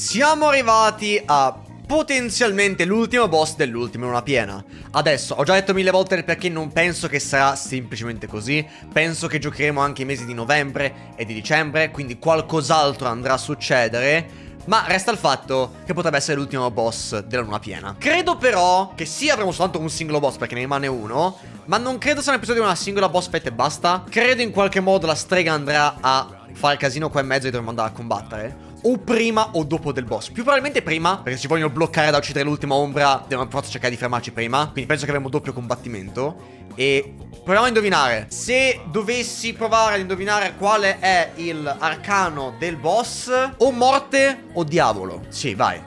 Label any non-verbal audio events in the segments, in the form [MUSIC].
Siamo arrivati a potenzialmente l'ultimo boss dell'ultima luna piena. Adesso, ho già detto mille volte il perché non penso che sarà semplicemente così. Penso che giocheremo anche i mesi di novembre e di dicembre, quindi qualcos'altro andrà a succedere. Ma resta il fatto che potrebbe essere l'ultimo boss della luna piena. Credo però che sì avremo soltanto un singolo boss perché ne rimane uno. Ma non credo sia un episodio di una singola boss fight e basta. Credo in qualche modo la strega andrà a fare casino qua in mezzo e dovremo andare a combattere o prima o dopo del boss. Più probabilmente prima, perché ci vogliono bloccare da uccidere l'ultima ombra, devono per forza cercare di fermarci prima. Quindi penso che avremo doppio combattimento. E proviamo a indovinare. Se dovessi provare ad indovinare quale è il arcano del boss, o morte o diavolo. Sì, vai.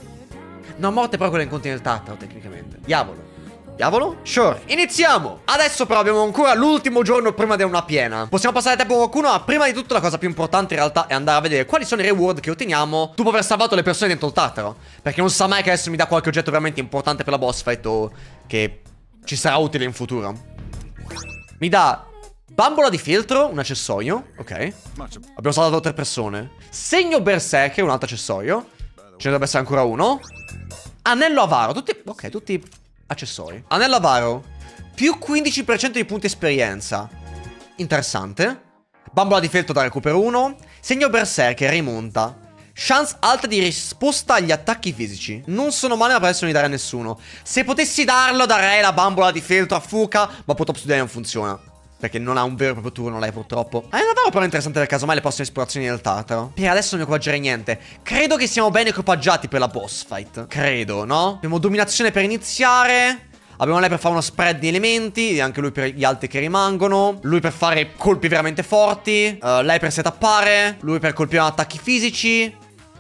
No, morte però quella in conti nel Tartaro, tecnicamente. Diavolo. Diavolo? Sure. Iniziamo! Adesso però abbiamo ancora l'ultimo giorno prima di una piena. Possiamo passare tempo qualcuno, ma prima di tutto la cosa più importante in realtà è andare a vedere quali sono i reward che otteniamo dopo aver salvato le persone dentro il Tartaro. Perché non sa mai che adesso mi dà qualche oggetto veramente importante per la boss fight o che ci sarà utile in futuro. Mi dà bambola di filtro, un accessorio. Ok. Abbiamo salvato tre persone. Segno berserker, un altro accessorio. Ce ne dovrebbe essere ancora uno. Anello avaro, tutti... Ok, tutti accessori. Anello avaro. Più 15% di punti esperienza. Interessante. Bambola di feltro da recupero 1. Segno berserker, rimonta. Chance alta di risposta agli attacchi fisici. Non sono male, ma adesso non li darei a nessuno. Se potessi darlo, darei la bambola di feltro a Fuka. Ma purtroppo su non funziona. Perché non ha un vero e proprio turno lei purtroppo. È davvero però interessante per caso mai le prossime esplorazioni del Tartaro. Per adesso non mi equipaggerei niente. Credo che siamo ben equipaggiati per la boss fight. Credo, no? Abbiamo dominazione per iniziare. Abbiamo lei per fare uno spread di elementi, e anche lui per gli altri che rimangono. Lui per fare colpi veramente forti. Uh, lei per setappare. Lui per colpire attacchi fisici.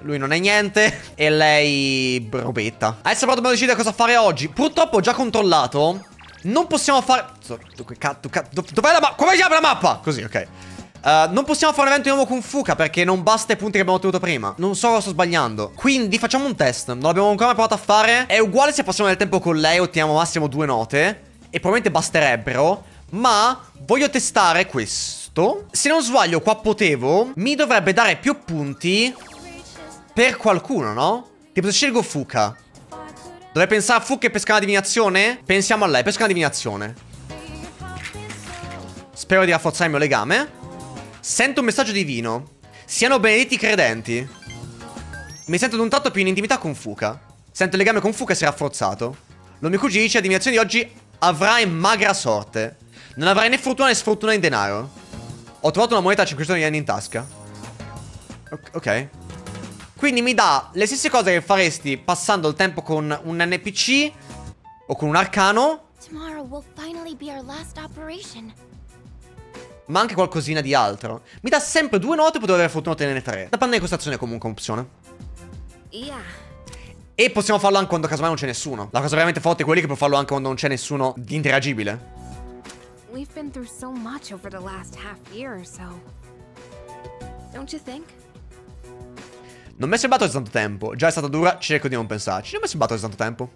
Lui non è niente. E lei robetta. Adesso però dobbiamo decidere cosa fare oggi. Purtroppo ho già controllato. Non possiamo fare... Dov'è la mappa? Come si chiama la mappa? Così, ok. Uh, non possiamo fare un evento di nuovo con Fuka perché non basta i punti che abbiamo ottenuto prima. Non so cosa sto sbagliando. Quindi facciamo un test. Non l'abbiamo ancora provato a fare. È uguale se passiamo nel tempo con lei, otteniamo massimo due note. E probabilmente basterebbero. Ma voglio testare questo. Se non sbaglio, qua potevo. Mi dovrebbe dare più punti per qualcuno, no? Tipo se scelgo Fuka. Dovrei pensare a Fu che pesca una divinazione? Pensiamo a lei, pesca una divinazione. Spero di rafforzare il mio legame. Sento un messaggio divino. Siano benedetti i credenti. Mi sento ad un tratto più in intimità con Fuka. Sento il legame con Fuka si è rafforzato. L'Omikuji dice la divinazione di oggi avrai magra sorte. Non avrai né fortuna né sfortuna in denaro. Ho trovato una moneta a 500 yen in tasca. Ok. Quindi mi dà le stesse cose che faresti passando il tempo con un NPC o con un arcano. Ma anche qualcosina di altro. Mi dà sempre due note, potevo avere fortuna ottenere tre. Da panna di costazione è comunque un'opzione. Yeah. E possiamo farlo anche quando casomai non c'è nessuno. La cosa veramente forte è quella che può farlo anche quando non c'è nessuno di interagibile. We've been through so much over the last half year or so. Don't you think? Non mi è sembrato così tanto tempo. Già è stata dura, cerco di non pensarci. Non mi è sembrato così tanto tempo.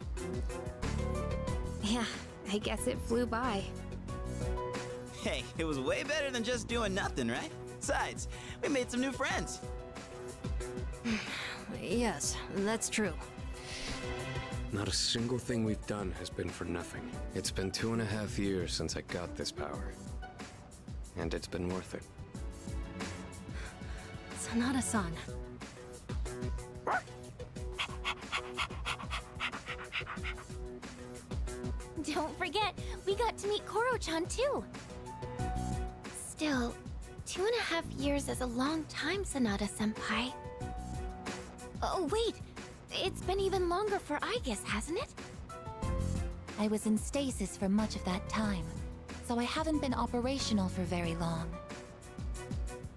Yeah, I guess it flew by. Hey, it was way better than just doing nothing, right? Besides, we made some new friends. [SIGHS] yes, that's true. Not a single thing we've done has been for nothing. It's been two and a half years since I got this power. And it's been worth it. [SIGHS] Sanada-san, Don't forget, we got to meet Koro-chan too. Still, two and a half years is a long time, Sanada-senpai. Oh, wait! It's been even longer for Aigis, hasn't it? I was in stasis for much of that time, so I haven't been operational for very long.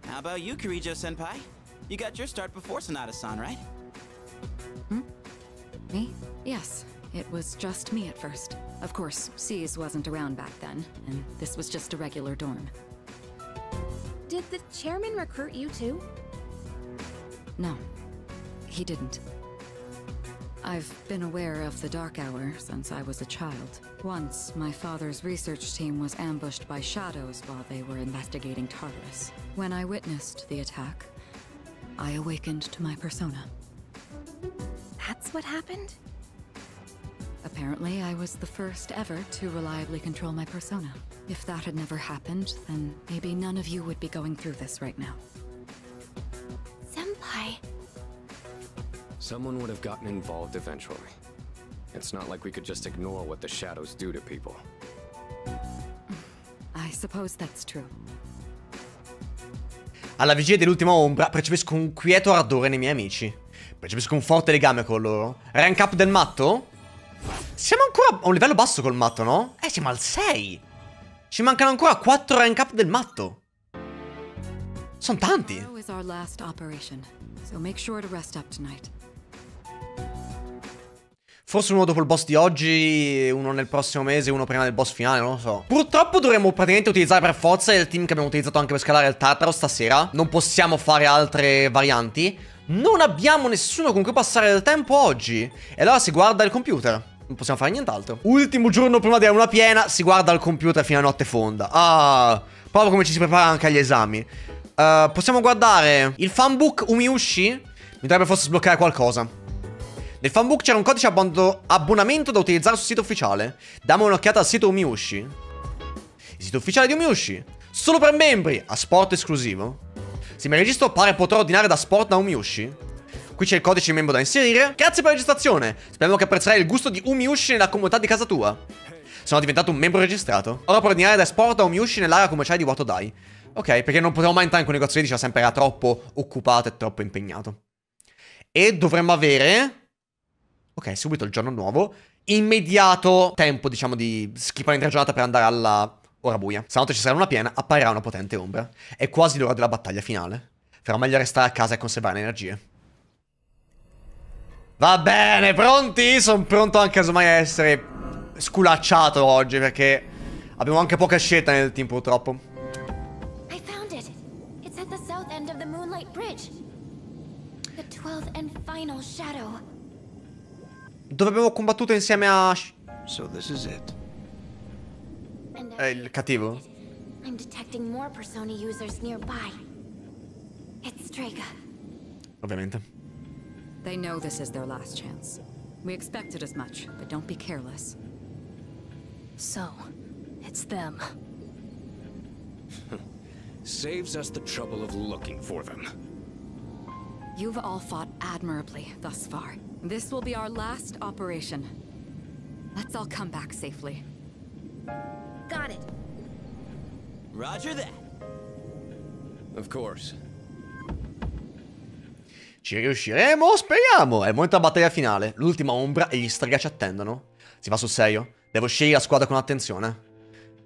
How about you, Kirijo-senpai? You got your start before Sonata-san, right? Hmm? Me? Yes. It was just me at first. Of course, C's wasn't around back then, and this was just a regular dorm. Did the chairman recruit you too? No, he didn't. I've been aware of the Dark Hour since I was a child. Once, my father's research team was ambushed by shadows while they were investigating Tartarus. When I witnessed the attack, I awakened to my persona. That's what happened? Apparently, I was the first ever to reliably control my persona. If that had never happened, then maybe none of you would be going through this right now. Senpai. Someone would have gotten involved eventually. It's not like we could just ignore what the shadows do to people. [SIGHS] I suppose that's true. Alla vigilia dell'ultima ombra percepisco un quieto ardore nei miei amici. Percepisco un forte legame con loro. Rank up del matto? Siamo ancora a un livello basso col matto, no? Eh, siamo al 6. Ci mancano ancora 4 rank up del matto. Sono tanti. Tomorrow is our last operation, so make sure to rest up tonight. Forse uno dopo il boss di oggi, uno nel prossimo mese, uno prima del boss finale, non lo so. Purtroppo dovremmo praticamente utilizzare per forza il team che abbiamo utilizzato anche per scalare il Tartaro stasera. Non possiamo fare altre varianti. Non abbiamo nessuno con cui passare del tempo oggi. E allora si guarda il computer. Non possiamo fare nient'altro. Ultimo giorno prima della luna piena, si guarda il computer fino a notte fonda. Ah, proprio come ci si prepara anche agli esami. Uh, possiamo guardare il fanbook Umiushi? Mi dovrebbe forse sbloccare qualcosa. Nel fanbook c'era un codice abbon abbonamento da utilizzare sul sito ufficiale. Dammi un'occhiata al sito Umiushi. Il sito ufficiale di Umiushi. Solo per membri, a sport esclusivo. Se mi registro pare potrò ordinare da sport da Umiushi. Qui c'è il codice membro da inserire. Grazie per la registrazione. Speriamo che apprezzerai il gusto di Umiushi nella comunità di casa tua. Sono diventato un membro registrato. Ora puoi ordinare da sport da Umiushi nell'area commerciale di Watodai. Ok, perché non potevo mai entrare in quel negozio lì, diceva sempre era troppo occupato e troppo impegnato. E dovremmo avere Ok, subito il giorno nuovo. Immediato tempo, diciamo, di skippare in giornata per andare alla ora buia. Stanotte ci sarà una piena, apparirà una potente ombra. È quasi l'ora della battaglia finale. Farà meglio restare a casa e conservare le energie. Va bene, pronti? Sono pronto anche casomai a essere sculacciato oggi perché abbiamo anche poca scelta nel team purtroppo. I found it. It's at the south end of the Moonlight Bridge. The 12th and shadow. Dove abbiamo combattuto insieme a... So this is it. And Eh, il cattivo? I'm detecting more Persona users nearby. It's Strega. Ovviamente. They know this is their last chance. We expected as much, but don't be careless. So, it's them. [LAUGHS] Saves us the trouble of looking for them. You've all fought admirably thus far. This will be our last operation. Let's all come back safely. Got it. Roger that. Of course. Ci riusciremo? Speriamo! È il momento della battaglia finale. L'ultima ombra e gli Strega ci attendono. Si va sul serio? Devo scegliere la squadra con attenzione.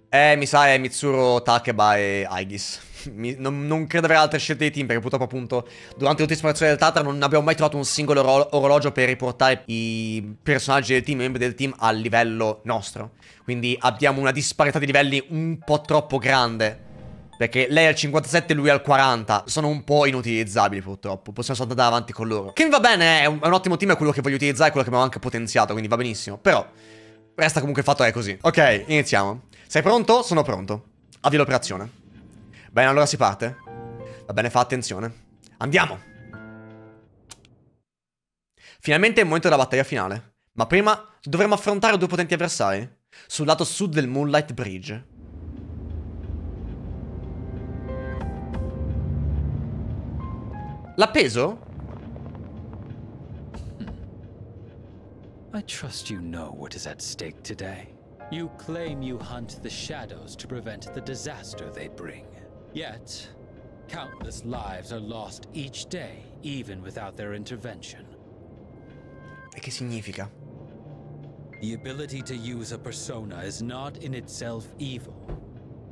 Eh, mi sa è Mitsuro, Takeba e Aigis. Mi- non, non credo avere altre scelte di team perché purtroppo appunto durante l'ultima esplorazione del Tatra non abbiamo mai trovato un singolo oro- orologio per riportare i personaggi del team, i membri del team al livello nostro. Quindi abbiamo una disparità di livelli un po' troppo grande. Perché lei è al 57 e lui è al 40. Sono un po' inutilizzabili purtroppo. Possiamo solo andare avanti con loro. Che mi va bene, è un, è un ottimo team, è quello che voglio utilizzare, è quello che abbiamo anche potenziato, quindi va benissimo. Però, resta comunque il fatto è così. Ok, iniziamo. Sei pronto? Sono pronto. Avvio l'operazione. Bene, allora si parte. Va bene, fa attenzione. Andiamo. Finalmente è il momento della battaglia finale. Ma prima dovremo affrontare due potenti avversari. Sul lato sud del Moonlight Bridge. L'ha peso? I trust you know what is at stake today. You claim you hunt the shadows to prevent the disaster they bring. Yet, countless lives are lost each day, even without their intervention. E che significa? The ability to use a persona is not in itself evil.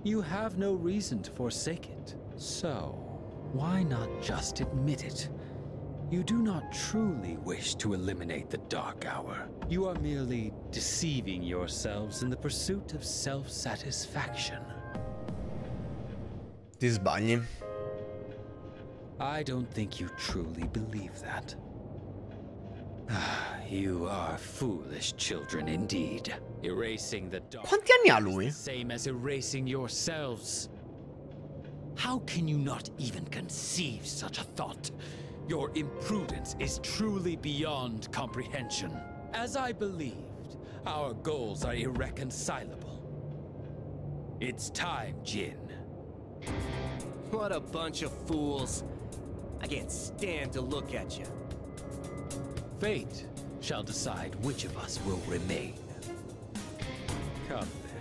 You have no reason to forsake it. So, why not just admit it? You do not truly wish to eliminate the Dark Hour. You are merely deceiving yourselves in the pursuit of self-satisfaction. Ti sbagli. I don't think you truly believe that. [SIGHS] you are foolish children indeed. Erasing the dark Quanti anni ha is lui? same as erasing yourselves. How can you not even conceive such a thought? Your imprudence is truly beyond comprehension. As I believed, our goals are irreconcilable. It's time, Jin. What a bunch of fools. I can't stand to look at you. Fate shall decide which of us will remain. Come then.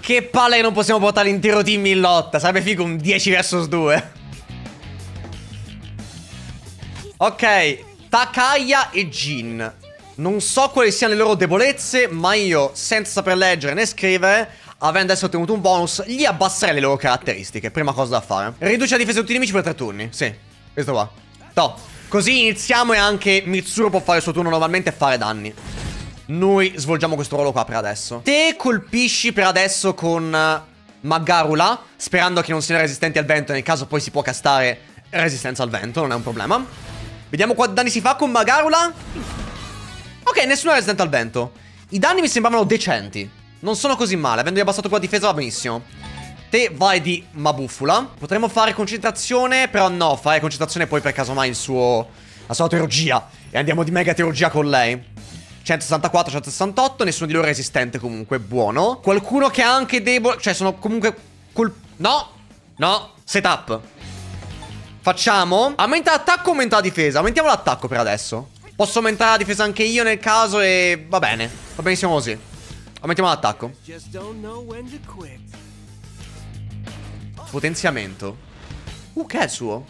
Che palle che non possiamo portare l'intero team in lotta. Sarebbe figo un 10 vs 2. Ok, Takaya e Jin. Non so quali siano le loro debolezze, ma io, senza saper leggere né scrivere, avendo adesso ottenuto un bonus, gli abbasserei le loro caratteristiche. Prima cosa da fare. Riduce la difesa di tutti i nemici per tre turni. Sì, questo qua. No. Così iniziamo e anche Mitsuru può fare il suo turno normalmente e fare danni. Noi svolgiamo questo ruolo qua per adesso. Te colpisci per adesso con eh, Magarula, sperando che non siano resistenti al vento. Nel caso poi si può castare resistenza al vento, non è un problema. Vediamo quanti danni si fa con Magarula. Ok, nessuno è resistente al vento. I danni mi sembravano decenti. Non sono così male, avendo abbassato qua la difesa va benissimo. Te vai di Mabuffula. Potremmo fare concentrazione, però no, fare concentrazione poi per caso mai il suo... la sua teologia. E andiamo di mega teologia con lei. 164, 168, nessuno di loro è resistente comunque, buono. Qualcuno che è anche debole, cioè sono comunque... Col... No, no, setup. Facciamo Aumenta l'attacco o aumenta la difesa? Aumentiamo l'attacco per adesso Posso aumentare la difesa anche io nel caso e va bene Va benissimo così o mettiamo all'attacco. Potenziamento. Uh, che è il suo?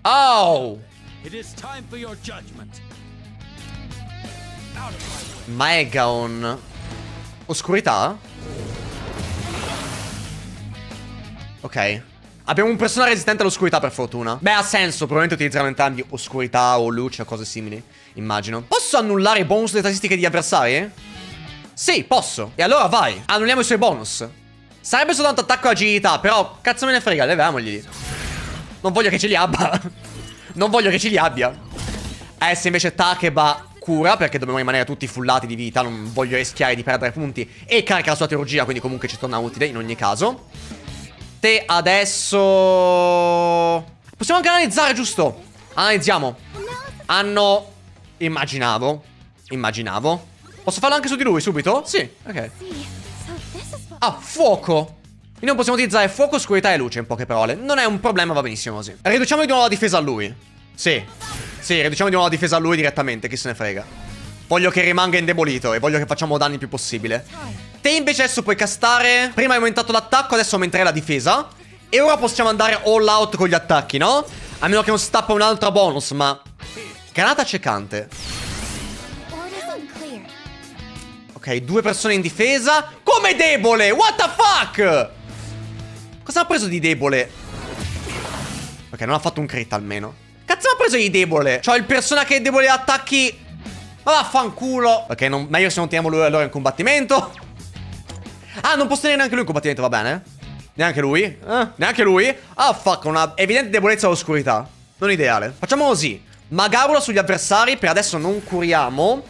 Au! Maegaon. Oscurità? Ok. Abbiamo un personaggio resistente all'oscurità per fortuna. Beh ha senso Probabilmente utilizzeranno entrambi oscurità o luce o cose simili Immagino. Posso annullare i bonus delle statistiche degli avversari? Sì posso. E allora vai Annulliamo i suoi bonus. Sarebbe soltanto attacco e agilità Però cazzo me ne frega Leviamogli. Non voglio che ce li abbia. [LAUGHS] Non voglio che ce li abbia. Eh, se invece Takeba cura, perché dobbiamo rimanere tutti fullati di vita, non voglio rischiare di perdere punti, e carica la sua teologia, quindi comunque ci torna utile in ogni caso. Te adesso... Possiamo anche analizzare, giusto? Analizziamo. Hanno... Immaginavo. Immaginavo. Posso farlo anche su di lui, subito? Sì, ok. Ah, fuoco. Quindi non possiamo utilizzare fuoco, oscurità e luce, in poche parole. Non è un problema, va benissimo così. Riduciamo di nuovo la difesa a lui. Sì. Sì, riduciamo di nuovo la difesa a lui direttamente, chi se ne frega. Voglio che rimanga indebolito e voglio che facciamo danni il più possibile. Te invece adesso puoi castare... Prima hai aumentato l'attacco, adesso aumenterai la difesa. E ora possiamo andare all out con gli attacchi, no? A meno che non stappa un'altra bonus, ma... Granata unclear. Ok, due persone in difesa. Come debole? What the fuck? Cosa ha preso di debole? Ok, non ha fatto un crit almeno. Cazzo ha preso di debole? C'ho il persona che è debole attacchi. Ma vaffanculo. Ok, non, meglio se non teniamo lui allora in combattimento. Ah, non posso tenere neanche lui in combattimento, va bene? Neanche lui? Eh, neanche lui? Ah, fuck, una evidente debolezza all'oscurità. Non ideale. Facciamo così. Magabula sugli avversari, per adesso non curiamo.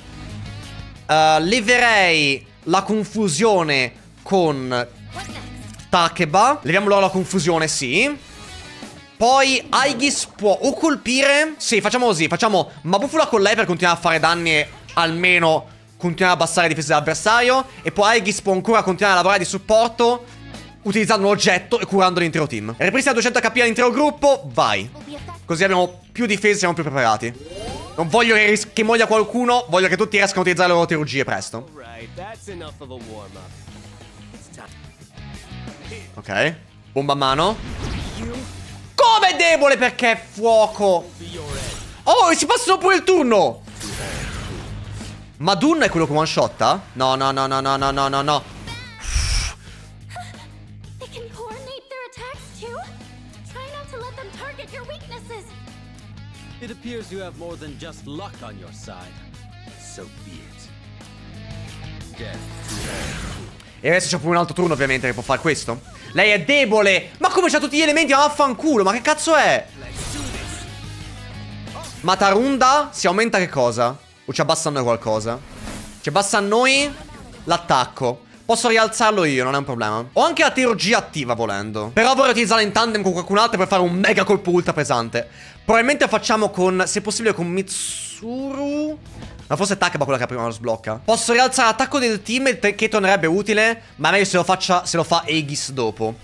Uh, leverei la confusione con? Takeba. Leviamo loro la confusione, sì. Poi Aigis può o colpire. Sì, facciamo così. Facciamo Mabufula con lei per continuare a fare danni almeno continuare a abbassare le difese dell'avversario. E poi Aigis può ancora continuare a lavorare di supporto utilizzando un oggetto e curando l'intero team. Ripristina 200 HP all'intero gruppo. Vai. Così abbiamo più difese e siamo più preparati. Non voglio che, che muoia qualcuno. Voglio che tutti riescano a utilizzare le loro teologie presto. Ok. Bomba a mano. Come debole perché è fuoco. Oh, e si passano pure il turno. Madun è quello che one shotta? No, no, no, no, no, no, no, no. It appears you have more than just luck on your side. So be it. Death. E adesso c'è pure un altro turno ovviamente che può fare questo. Lei è debole. Ma come c'ha tutti gli elementi? Ma vaffanculo. Ma che cazzo è? Matarunda si aumenta che cosa? O ci abbassa a noi qualcosa? Ci abbassa a noi l'attacco. Posso rialzarlo io, non è un problema. Ho anche la teologia attiva volendo. Però vorrei utilizzarla in tandem con qualcun altro per fare un mega colpo ultra pesante. Probabilmente facciamo con, se possibile, con Mitsuru. Ma forse Takeba quella che prima lo sblocca. Posso rialzare l'attacco del team che tornerebbe utile. Ma meglio se lo, faccia, se lo fa Aegis dopo.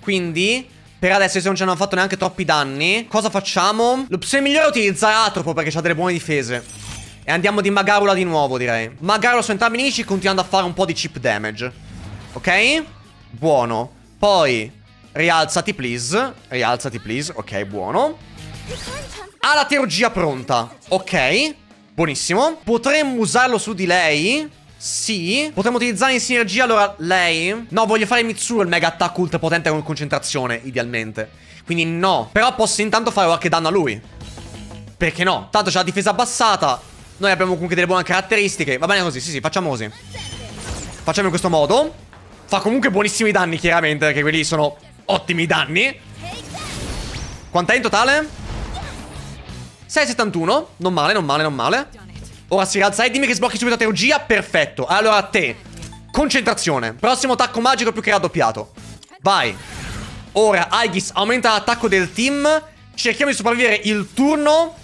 Quindi... Per adesso se non ci hanno fatto neanche troppi danni Cosa facciamo? L'opzione migliore è utilizzare Atropo perché ha delle buone difese E andiamo di Magarula di nuovo direi. Magarula su entrambi i nemici continuando a fare un po' di chip damage. Ok? Buono. Poi Rialzati please. Rialzati please. Ok buono. Ha la teologia pronta. Ok. Buonissimo. Potremmo usarlo su di lei? Sì. Potremmo utilizzare in sinergia allora lei? No voglio fare Mitsuru il mega attacco ultra potente con concentrazione Idealmente. Quindi no. Però posso intanto fare qualche danno a lui. Perché no? Tanto c'ha la difesa abbassata Noi abbiamo comunque delle buone caratteristiche Va bene così sì sì facciamo così Facciamo in questo modo Fa comunque buonissimi danni chiaramente Perché quelli sono ottimi danni Quant'è in totale? 6,71 Non male non male non male Ora si rialza e dimmi che sblocchi subito la teologia. Perfetto. Allora te. Concentrazione. Prossimo attacco magico più che raddoppiato. Vai. Ora Aegis aumenta l'attacco del team. Cerchiamo di sopravvivere il turno.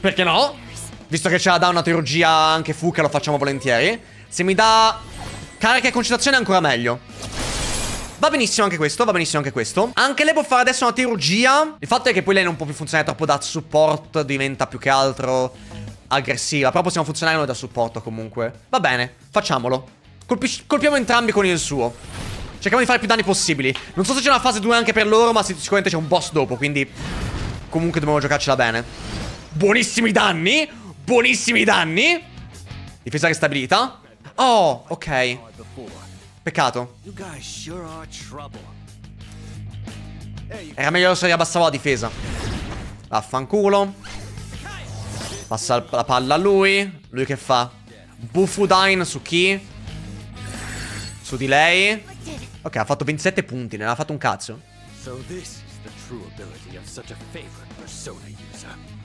Perché no? Visto che ce la dà una teologia anche Fuka lo facciamo volentieri. Se mi dà carica e concentrazione ancora meglio. Va benissimo anche questo, va benissimo anche questo. Anche lei può fare adesso una chirurgia. Il fatto è che poi lei non può più funzionare troppo da support, diventa più che altro aggressiva. Però possiamo funzionare noi da supporto comunque. Va bene, facciamolo. Colpi colpiamo entrambi con il suo. Cerchiamo di fare più danni possibili. Non so se c'è una fase 2 anche per loro, ma sicuramente c'è un boss dopo, quindi... Comunque dobbiamo giocarcela bene. Buonissimi danni! Buonissimi danni! Difesa restabilita. Oh, ok. Peccato. Era meglio se riabbassavo la difesa. Vaffanculo. Passa la palla a lui. Lui che fa? Buffudine su chi? Su di lei. Ok, ha fatto 27 punti, ne ha fatto un cazzo. So this is the true ability of such a favorite persona user.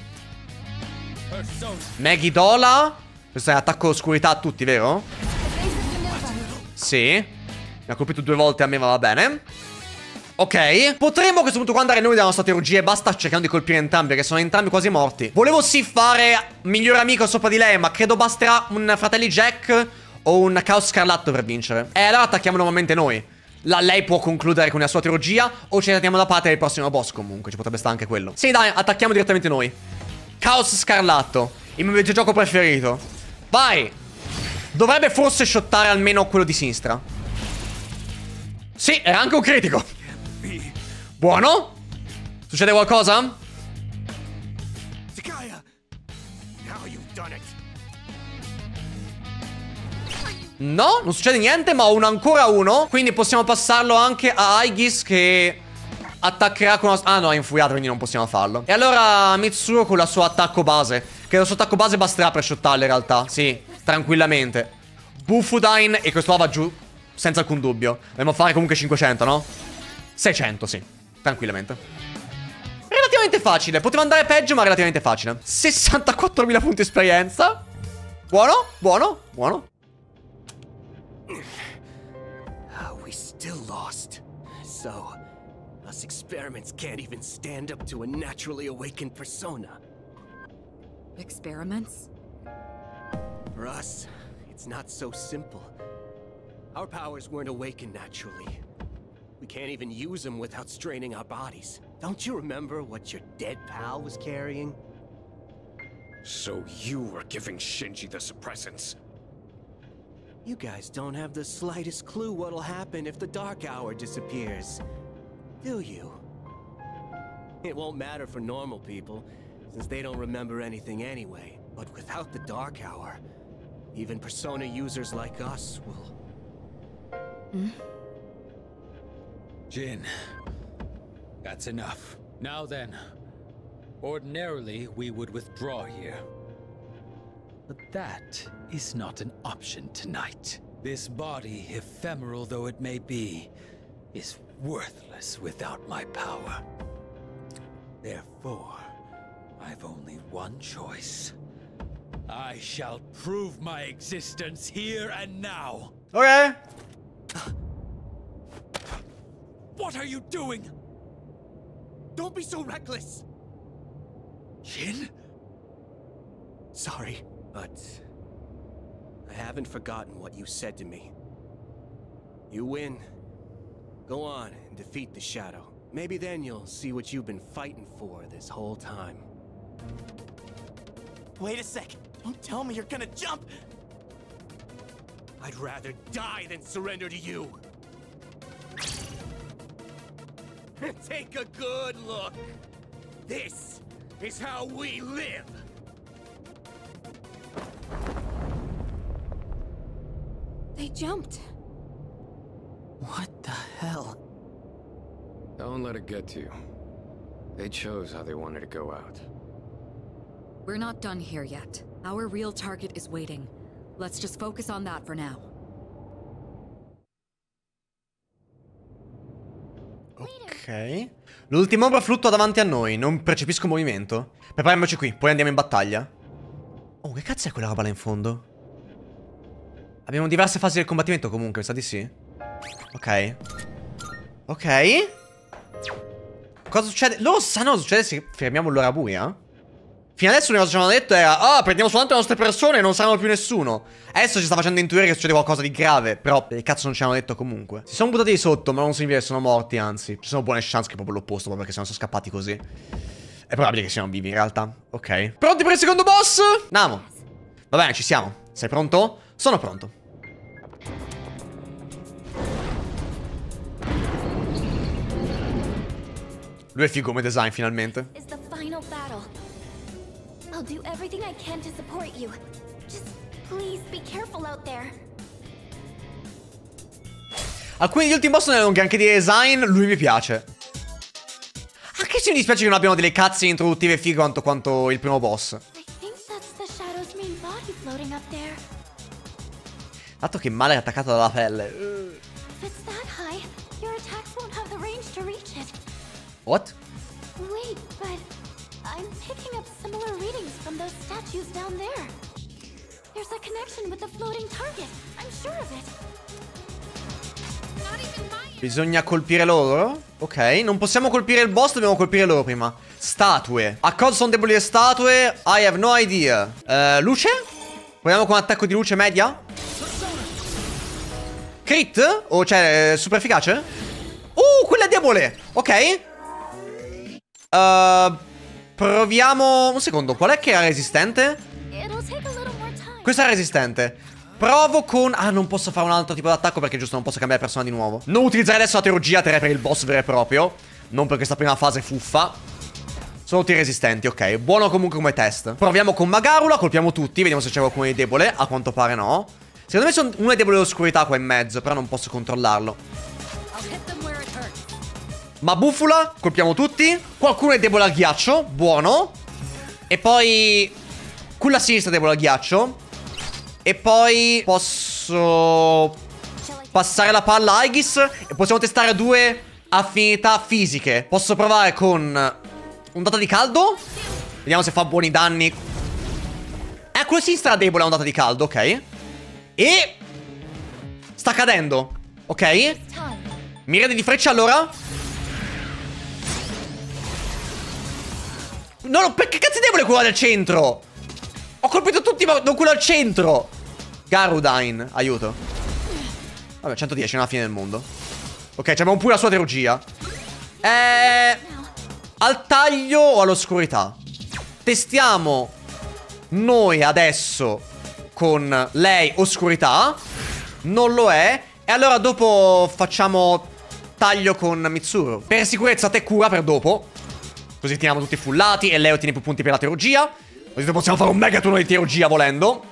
Maggie Dola. Questo è attacco oscurità a tutti, vero? Sì. Mi ha colpito due volte, a me va bene. Ok, potremmo a questo punto qua andare noi dalla nostra teologia e basta cercando di colpire entrambi perché sono entrambi quasi morti. Volevo sì fare migliore amico sopra di lei, ma credo basterà un fratelli Jack o un caos scarlatto per vincere. E allora attacchiamo nuovamente noi. La, lei può concludere con la sua teologia o ci attacchiamo da parte del prossimo boss comunque, ci potrebbe stare anche quello. Sì dai, attacchiamo direttamente noi. Caos scarlatto, il mio videogioco preferito. Vai! Dovrebbe forse shottare almeno quello di sinistra. Sì, era anche un critico. Buono. Succede qualcosa? No, non succede niente, ma ho un ancora uno. Quindi possiamo passarlo anche a Aegis che attaccherà con una... Ah no, è infuriato, quindi non possiamo farlo. E allora Mitsuru con la sua attacco base. Che il suo attacco base basterà per shottarlo in realtà. Sì, tranquillamente. Buffudine e questo va giù senza alcun dubbio. Dobbiamo fare comunque 500, no? 600, sì. Tranquillamente. Relativamente facile. Poteva andare peggio, ma relativamente facile. 64.000 punti esperienza. Buono, buono, buono. Oh, we still lost. So, us experiments can't even stand up to a naturally awakened persona. Experiments? For us, It's not so simple. Our powers weren't awakened naturally. We can't even use them without straining our bodies. Don't you remember what your dead pal was carrying? So you were giving Shinji the suppressants? You guys don't have the slightest clue what'll happen if the Dark Hour disappears. Do you? It won't matter for normal people, since they don't remember anything anyway. But without the Dark Hour, even Persona users like us will... Hmm? Jin, that's enough. Now then, ordinarily we would withdraw here. But that is not an option tonight. This body, ephemeral though it may be, is worthless without my power. Therefore, I've only one choice. I shall prove my existence here and now. Ok. What are you doing? Don't be so reckless! Jin? Sorry, but I haven't forgotten what you said to me. You win. Go on and defeat the Shadow. Maybe then you'll see what you've been fighting for this whole time. Wait a sec. Don't tell me you're gonna jump. I'd rather die than surrender to you. [LAUGHS] Take a good look. This is how we live. They jumped. What the hell? Don't let it get to you. They chose how they wanted to go out. We're not done here yet. Our real target is waiting. Let's just focus on that for now. Ok. L'ultima ombra fluttua davanti a noi. Non percepisco movimento. Prepariamoci qui, poi andiamo in battaglia. Oh, che cazzo è quella roba là in fondo? Abbiamo diverse fasi del combattimento comunque, mi sa di sì. Ok. Ok. Cosa succede? Loro sanno cosa succede se fermiamo l'ora buia? Fino adesso l'unica cosa che ci hanno detto era Ah, prendiamo soltanto le nostre persone e non saranno più nessuno Adesso ci sta facendo intuire che succede qualcosa di grave Però, che cazzo non ci hanno detto comunque Si sono buttati sotto, ma non significa che sono morti, anzi Ci sono buone chance che è proprio l'opposto, proprio perché se non sono scappati così È probabile che siano vivi in realtà Ok Pronti per il secondo boss? Andiamo Va bene, ci siamo Sei pronto? Sono pronto Lui è figo come design finalmente Is the final battle. I'll do everything I can to support you. Just please be careful out there. Alcuni degli ultimi boss non hanno granché di design, lui mi piace. Anche se mi dispiace che non abbiamo delle cazze introduttive fighe quanto, quanto il primo boss. Dato che male è attaccato dalla pelle. What? Wait, but I'm picking up similar readings from those statues down there. There's a connection with the floating target. I'm sure of it. Bisogna colpire loro? Ok, non possiamo colpire il boss, dobbiamo colpire loro prima. Statue. A cosa sono deboli le statue? I have no idea. Eh, luce? Proviamo con attacco di luce media? Crit? O cioè, super efficace? Uh, quella è debole! Ok. Uh, proviamo... Un secondo, qual è che era resistente? Questa è resistente. Provo con... Ah, non posso fare un altro tipo di attacco perché giusto non posso cambiare persona di nuovo. Non utilizzare adesso la teologia 3 per il boss vero e proprio. Non per questa prima fase fuffa. Sono tutti resistenti, ok. Buono comunque come test. Proviamo con Magarula, colpiamo tutti, vediamo se c'è qualcuno di debole. A quanto pare no. Secondo me sono uno è debole all'oscurità qua in mezzo, però non posso controllarlo. Ma Bufula, colpiamo tutti. Qualcuno è debole al ghiaccio, buono. E poi... Quello a sinistra debole al ghiaccio. E poi posso passare la palla a Aegis e possiamo testare due affinità fisiche. Posso provare con ondata di caldo. Vediamo se fa buoni danni. Eh, quello sinistra è debole a ondata di caldo, ok. E... Sta cadendo, ok. Mirade di freccia allora. No, no, perché cazzo è debole quello del centro? Ho colpito tutti, ma non quello al centro. Garudine, aiuto. Vabbè, 110 è la fine del mondo. Ok, abbiamo pure la sua teologia. Eh... Al taglio o all'oscurità? Testiamo noi adesso con lei oscurità. Non lo è. E allora dopo facciamo taglio con Mitsuru. Per sicurezza te cura per dopo. Così teniamo tutti fullati e lei ottiene più punti per la teologia. Così possiamo fare un mega turno di teologia volendo.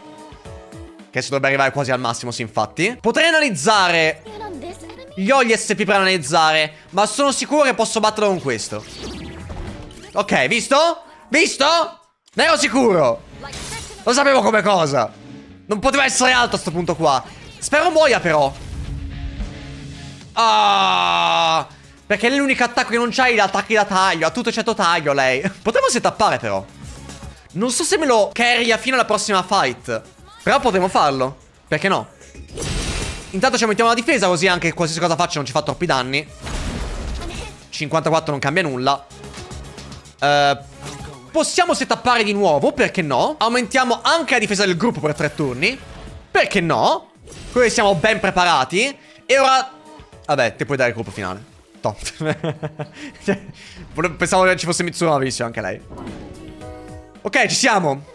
Che si dovrebbe arrivare quasi al massimo, sì, infatti. Potrei analizzare gli ho gli SP per analizzare, ma sono sicuro che posso batterlo con questo. Ok, visto? Visto? Ne ero sicuro. Lo sapevo come cosa. Non poteva essere alto a sto punto qua. Spero muoia però. Ah, perché l'unico attacco che non c'hai è gli attacchi da taglio. Ha tutto eccetto taglio lei. [LAUGHS] Potremmo se tappare però. Non so se me lo carrya fino alla prossima fight. Però potremo farlo. Perché no? Intanto ci aumentiamo la difesa così anche qualsiasi cosa faccia non ci fa troppi danni. 54 non cambia nulla. Eh, possiamo setappare di nuovo, perché no? Aumentiamo anche la difesa del gruppo per tre turni. Perché no? Così siamo ben preparati. E ora... Vabbè, ti puoi dare il colpo finale. No. [LAUGHS] Cioè, pensavo che ci fosse ma benissimo anche lei. Ok, ci siamo.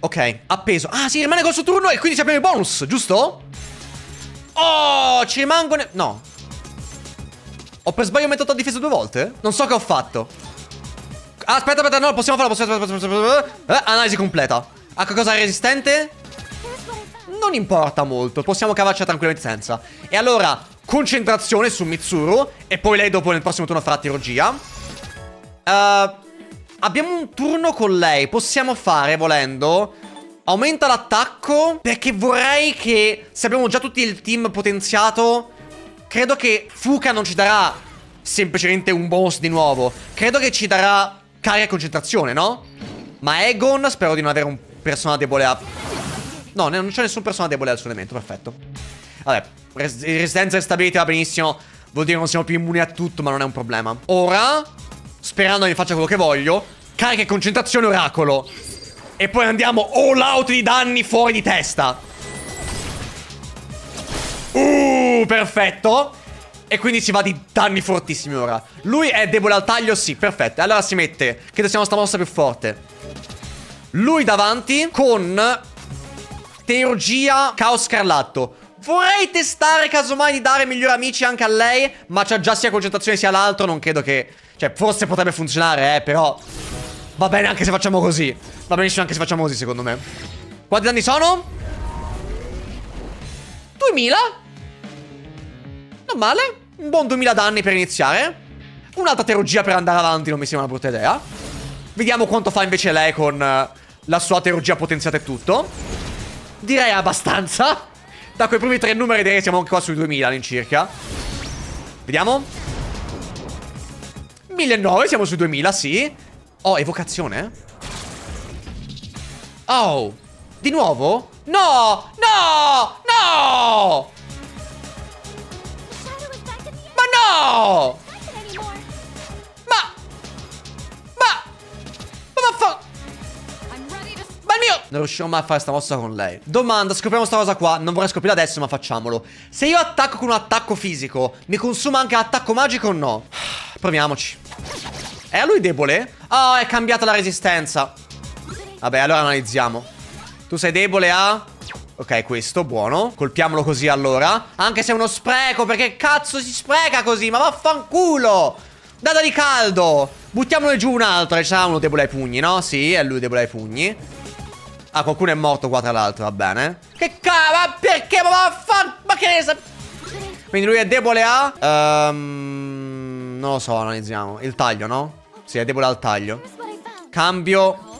Ok, appeso. Ah, sì, rimane col suo turno e quindi abbiamo i bonus, giusto? Oh, ci rimangono... No. Ho per sbaglio aumentato la difesa due volte? Non so che ho fatto. Aspetta, aspetta, no, possiamo farlo, possiamo... Aspetta, aspetta. Eh, analisi completa. A che cosa è resistente? Non importa molto, possiamo cavarci tranquillamente senza. E allora, concentrazione su Mitsuru. E poi lei dopo nel prossimo turno farà chirurgia. Eh, abbiamo un turno con lei. Possiamo fare, volendo, aumenta l'attacco. Perché vorrei che, se abbiamo già tutti il team potenziato, credo che Fuka non ci darà semplicemente un bonus di nuovo. Credo che ci darà carica e concentrazione, no? Ma Egon, spero di non avere un personaggio debole a... No, non c'è nessun personaggio debole al suo elemento, perfetto. Vabbè, res- resistenza e stabilità va benissimo. Vuol dire che non siamo più immuni a tutto, ma non è un problema. Ora, sperando che faccia quello che voglio, carica e concentrazione oracolo. E poi andiamo all out di danni fuori di testa. Uh, perfetto. E quindi si va di danni fortissimi ora. Lui è debole al taglio, sì, perfetto. Allora si mette, credo sia la nostra mossa più forte. Lui davanti con Teurgia Caos Scarlatto. Vorrei testare casomai di dare migliori amici anche a lei, ma c'ha già sia concentrazione sia l'altro, non credo che... Cioè, forse potrebbe funzionare, eh, però... Va bene anche se facciamo così. Va benissimo anche se facciamo così, secondo me. Quanti danni sono? 2000? Non male. Un buon 2000 danni per iniziare. Un'altra teurgia per andare avanti non mi sembra una brutta idea. Vediamo quanto fa invece lei con eh, la sua teurgia potenziata e tutto. Direi abbastanza. Da quei primi tre numeri direi siamo anche qua sui 2000 all'incirca. Vediamo. 1900, siamo sui 2000, sì. Oh, evocazione? Oh, di nuovo? No, no, no! Anymore. Ma... Ma... Ma vaffa... Ma il mio... Non riusciamo mai a fare sta mossa con lei. Domanda, scopriamo sta cosa qua. Non vorrei scoprirla adesso, ma facciamolo. Se io attacco con un attacco fisico, mi consuma anche l'attacco magico o no? Proviamoci. È a lui debole? Oh, è cambiata la resistenza. Vabbè, allora analizziamo. Tu sei debole a... Ok, questo, buono. Colpiamolo così allora. Anche se è uno spreco, perché cazzo si spreca così? Ma vaffanculo! Data di caldo! Buttiamone giù un altro. E c'è uno debole ai pugni, no? Sì, è lui debole ai pugni. Ah, qualcuno è morto qua tra l'altro, va bene. Che cavolo, ma perché? Ma vaffan... Ma che ne sa... Quindi lui è debole a... Ehm... non lo so, analizziamo. Il taglio, no? Sì, è debole al taglio. Cambio...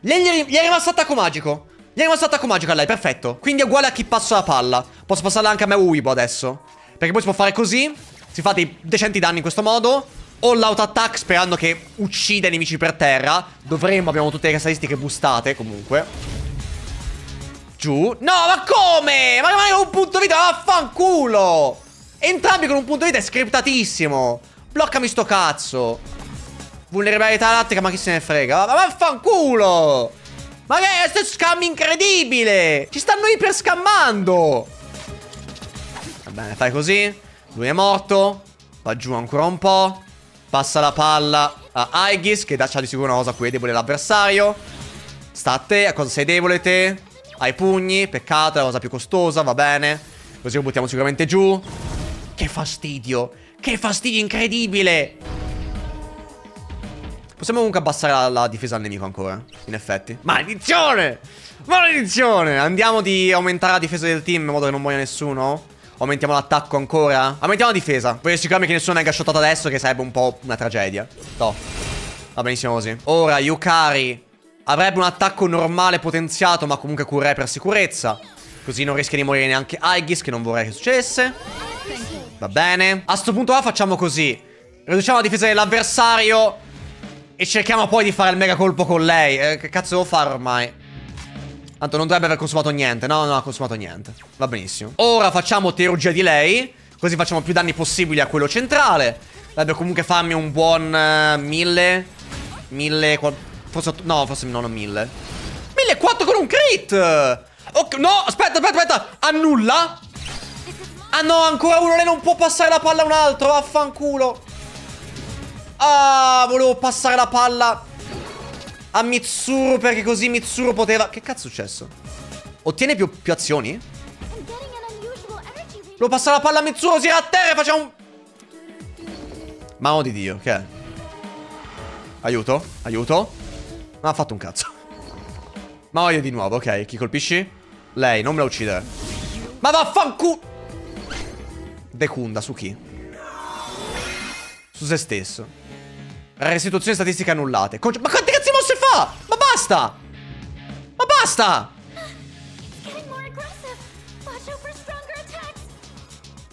Gli, è- gli è rimasto attacco magico. Gli è rimasto attacco magico a lei, perfetto. Quindi è uguale a chi passa la palla. Posso passarla anche a me Uibo adesso. Perché poi si può fare così. Si fa dei decenti danni in questo modo. All out attack sperando che uccida i nemici per terra. Dovremmo, abbiamo tutte le statistiche boostate comunque. Giù. No, ma come? Ma rimane con un punto vita, vaffanculo! Entrambi con un punto vita è scriptatissimo. Bloccami sto cazzo. Vulnerabilità elettrica, ma chi se ne frega? Ma vaffanculo! Ma che è questo scam incredibile! Ci stanno iper scammando! Va bene, fai così. Lui è morto. Va giù ancora un po'. Passa la palla a Aegis, che dà di sicuro una cosa a cui è debole l'avversario. Sta a te, a cosa sei debole te? Ai pugni, peccato, è la cosa più costosa, va bene. Così lo buttiamo sicuramente giù. Che fastidio! Che fastidio incredibile! Possiamo comunque abbassare la, la difesa al nemico ancora, in effetti. Maledizione! Maledizione! Andiamo di aumentare la difesa del team in modo che non muoia nessuno? Aumentiamo l'attacco ancora? Aumentiamo la difesa. Voglio assicurarmi che nessuno venga shottato adesso, che sarebbe un po' una tragedia. No. Va benissimo così. Ora, Yukari avrebbe un attacco normale potenziato, ma comunque curerei per sicurezza. Così non rischia di morire neanche Aegis, che non vorrei che successe. Va bene. A sto punto qua facciamo così. Riduciamo la difesa dell'avversario. E cerchiamo poi di fare il mega colpo con lei. Eh, che cazzo devo fare ormai? Tanto non dovrebbe aver consumato niente. No, non ha consumato niente. Va benissimo. Ora facciamo teurgia di lei. Così facciamo più danni possibili a quello centrale. Dovrebbe comunque farmi un buon uh, mille. Mille. Forse. No, forse non ho mille. Mille quattro con un crit! Ok, no, aspetta, aspetta, aspetta. Annulla? Ah no, ancora uno. Lei non può passare la palla a un altro. Vaffanculo. Ah, volevo passare la palla a Mitsuru perché così Mitsuru poteva... Che cazzo è successo? Ottiene più, più azioni? Volevo passare la palla a Mitsuru così era a terra e facciamo un... Mano di Dio, che è? Aiuto, aiuto. Non ha fatto un cazzo. Ma voglio di nuovo, ok. Chi colpisci? Lei, non me la uccidere. Ma vaffanculo! Decunda, su chi? Su se stesso. Restituzione statistiche annullate. Conce ma quante cazzo mosse fa? Ma basta! Ma basta!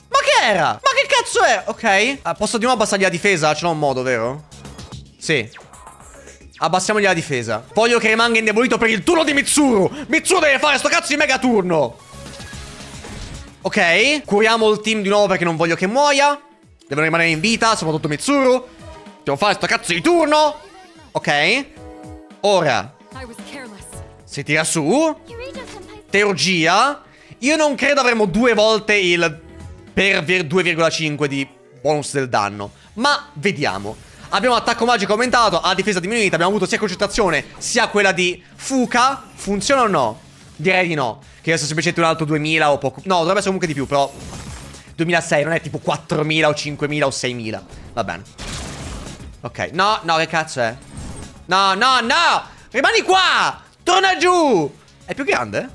Ma che era? Ma che cazzo è? Ok. Ah, posso di nuovo abbassargli la difesa? Ce l'ho un modo, vero? Sì. Abbassiamogli la difesa. Voglio che rimanga indebolito per il turno di Mitsuru. Mitsuru deve fare sto cazzo di mega turno. Ok. Curiamo il team di nuovo perché non voglio che muoia. Devono rimanere in vita, soprattutto Mitsuru. Devo fare sto cazzo di turno. Ok. Ora. Si tira su. Teurgia. Io non credo avremo due volte il per 2,5 di bonus del danno. Ma vediamo. Abbiamo attacco magico aumentato, a difesa diminuita, abbiamo avuto sia concentrazione sia quella di Fuka. Funziona o no? Direi di no. Che adesso semplicemente un altro 2000 o poco... No, dovrebbe essere comunque di più, però... 2006 non è tipo 4000 o 5000 o 6000. Va bene. Ok, no, no, che cazzo è? No, no, no! Rimani qua! Torna giù! È più grande?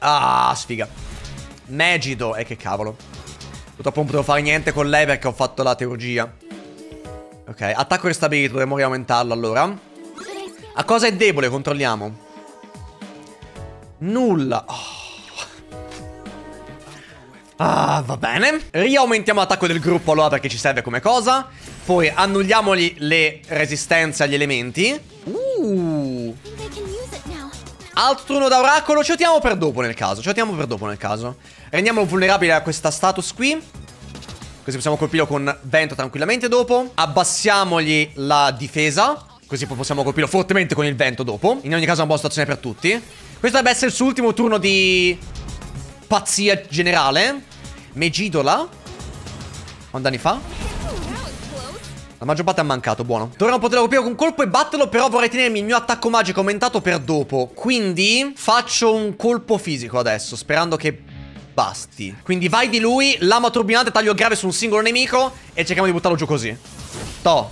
Ah, sfiga. Megido, e eh, che cavolo. Purtroppo non potevo fare niente con lei perché ho fatto la teurgia. Ok, attacco ristabilito, dovremmo riaumentarlo allora. A cosa è debole? Controlliamo. Nulla. Oh. Ah, va bene. Riaumentiamo l'attacco del gruppo allora perché ci serve come cosa. Poi annulliamogli le resistenze agli elementi. Uh. Altro turno da oracolo. Ci ottiamo per dopo nel caso. Ci ottiamo per dopo nel caso. Rendiamolo vulnerabile a questa status qui. Così possiamo colpirlo con vento tranquillamente dopo. Abbassiamogli la difesa. Così possiamo colpirlo fortemente con il vento dopo. In ogni caso è una buona situazione per tutti. Questo dovrebbe essere il suo ultimo turno di pazzia generale. Megidola. Quanti anni fa? La maggior parte ha mancato, buono. Dovremmo poterlo colpire con colpo e batterlo, però vorrei tenermi il mio attacco magico aumentato per dopo. Quindi faccio un colpo fisico adesso, sperando che basti. Quindi vai di lui, lama turbinante, taglio grave su un singolo nemico e cerchiamo di buttarlo giù così. To.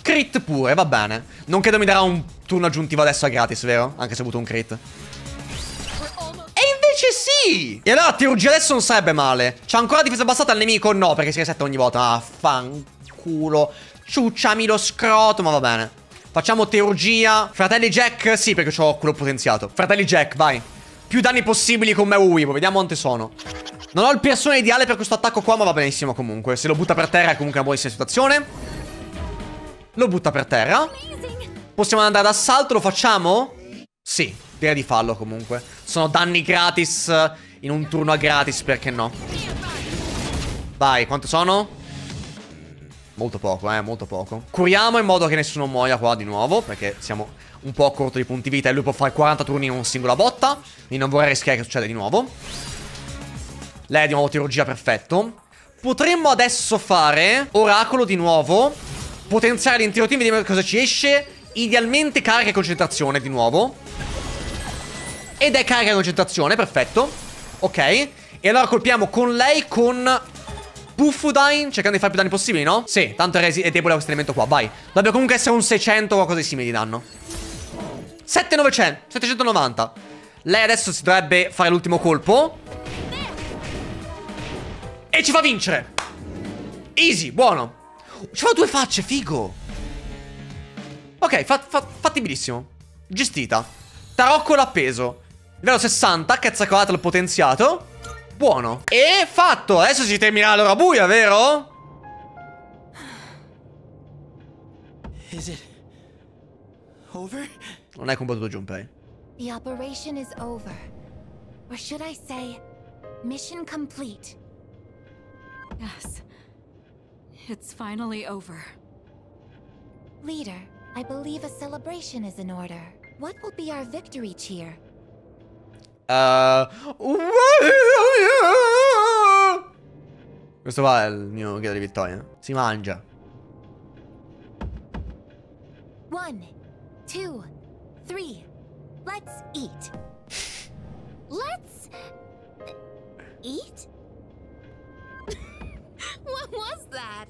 Crit pure, va bene. Non credo mi darà un turno aggiuntivo adesso a gratis, vero? Anche se ho avuto un crit. E invece sì! E allora chirurgia adesso non sarebbe male. C'ha ancora difesa abbassata al nemico? No, perché si resetta ogni volta. Ah, fanculo. Ciucciami lo scroto, ma va bene. Facciamo teurgia. Fratelli Jack, sì, perché ho quello potenziato. Fratelli Jack, vai. Più danni possibili con me Weibo. Vediamo quante sono. Non ho il persone ideale per questo attacco qua, ma va benissimo comunque. Se lo butta per terra è comunque una buonissima situazione. Lo butta per terra. Possiamo andare ad assalto, lo facciamo? Sì, direi di farlo comunque. Sono danni gratis in un turno a gratis, perché no? Vai, quanto sono? Molto poco, eh, molto poco. Curiamo in modo che nessuno muoia qua di nuovo, perché siamo un po' a corto di punti vita e lui può fare 40 turni in una singola botta. Quindi non vorrei rischiare che succeda di nuovo. Lei di nuovo chirurgia perfetto. Potremmo adesso fare oracolo di nuovo. Potenziare l'intero team, vediamo cosa ci esce. Idealmente carica e concentrazione di nuovo. Ed è carica e concentrazione, perfetto. Ok. E allora colpiamo con lei con Buffudine, cercando di fare più danni possibili, no? Sì, tanto è, è debole questo elemento qua, vai. Dovrebbe comunque essere un 600 o qualcosa di simile di danno. 7900, 790. Lei adesso si dovrebbe fare l'ultimo colpo. E ci fa vincere. Easy, buono. Ci fa due facce, figo. Ok, fa, fa, fattibilissimo. Gestita. Tarocco l'appeso. Livello 60, cazzacolato il potenziato. Buono. E fatto. Adesso si terminerà l'ora buia, vero? Is it over? Non hai combattuto Junpei. The operation is over. Or should I say, mission complete. Yes. It's finally over. Leader, I believe a celebration is in order. What will be our victory cheer? Uh, questo qua è il mio grido di vittoria. Si mangia. One, two, three. Let's eat. Let's eat? [LAUGHS] What was that?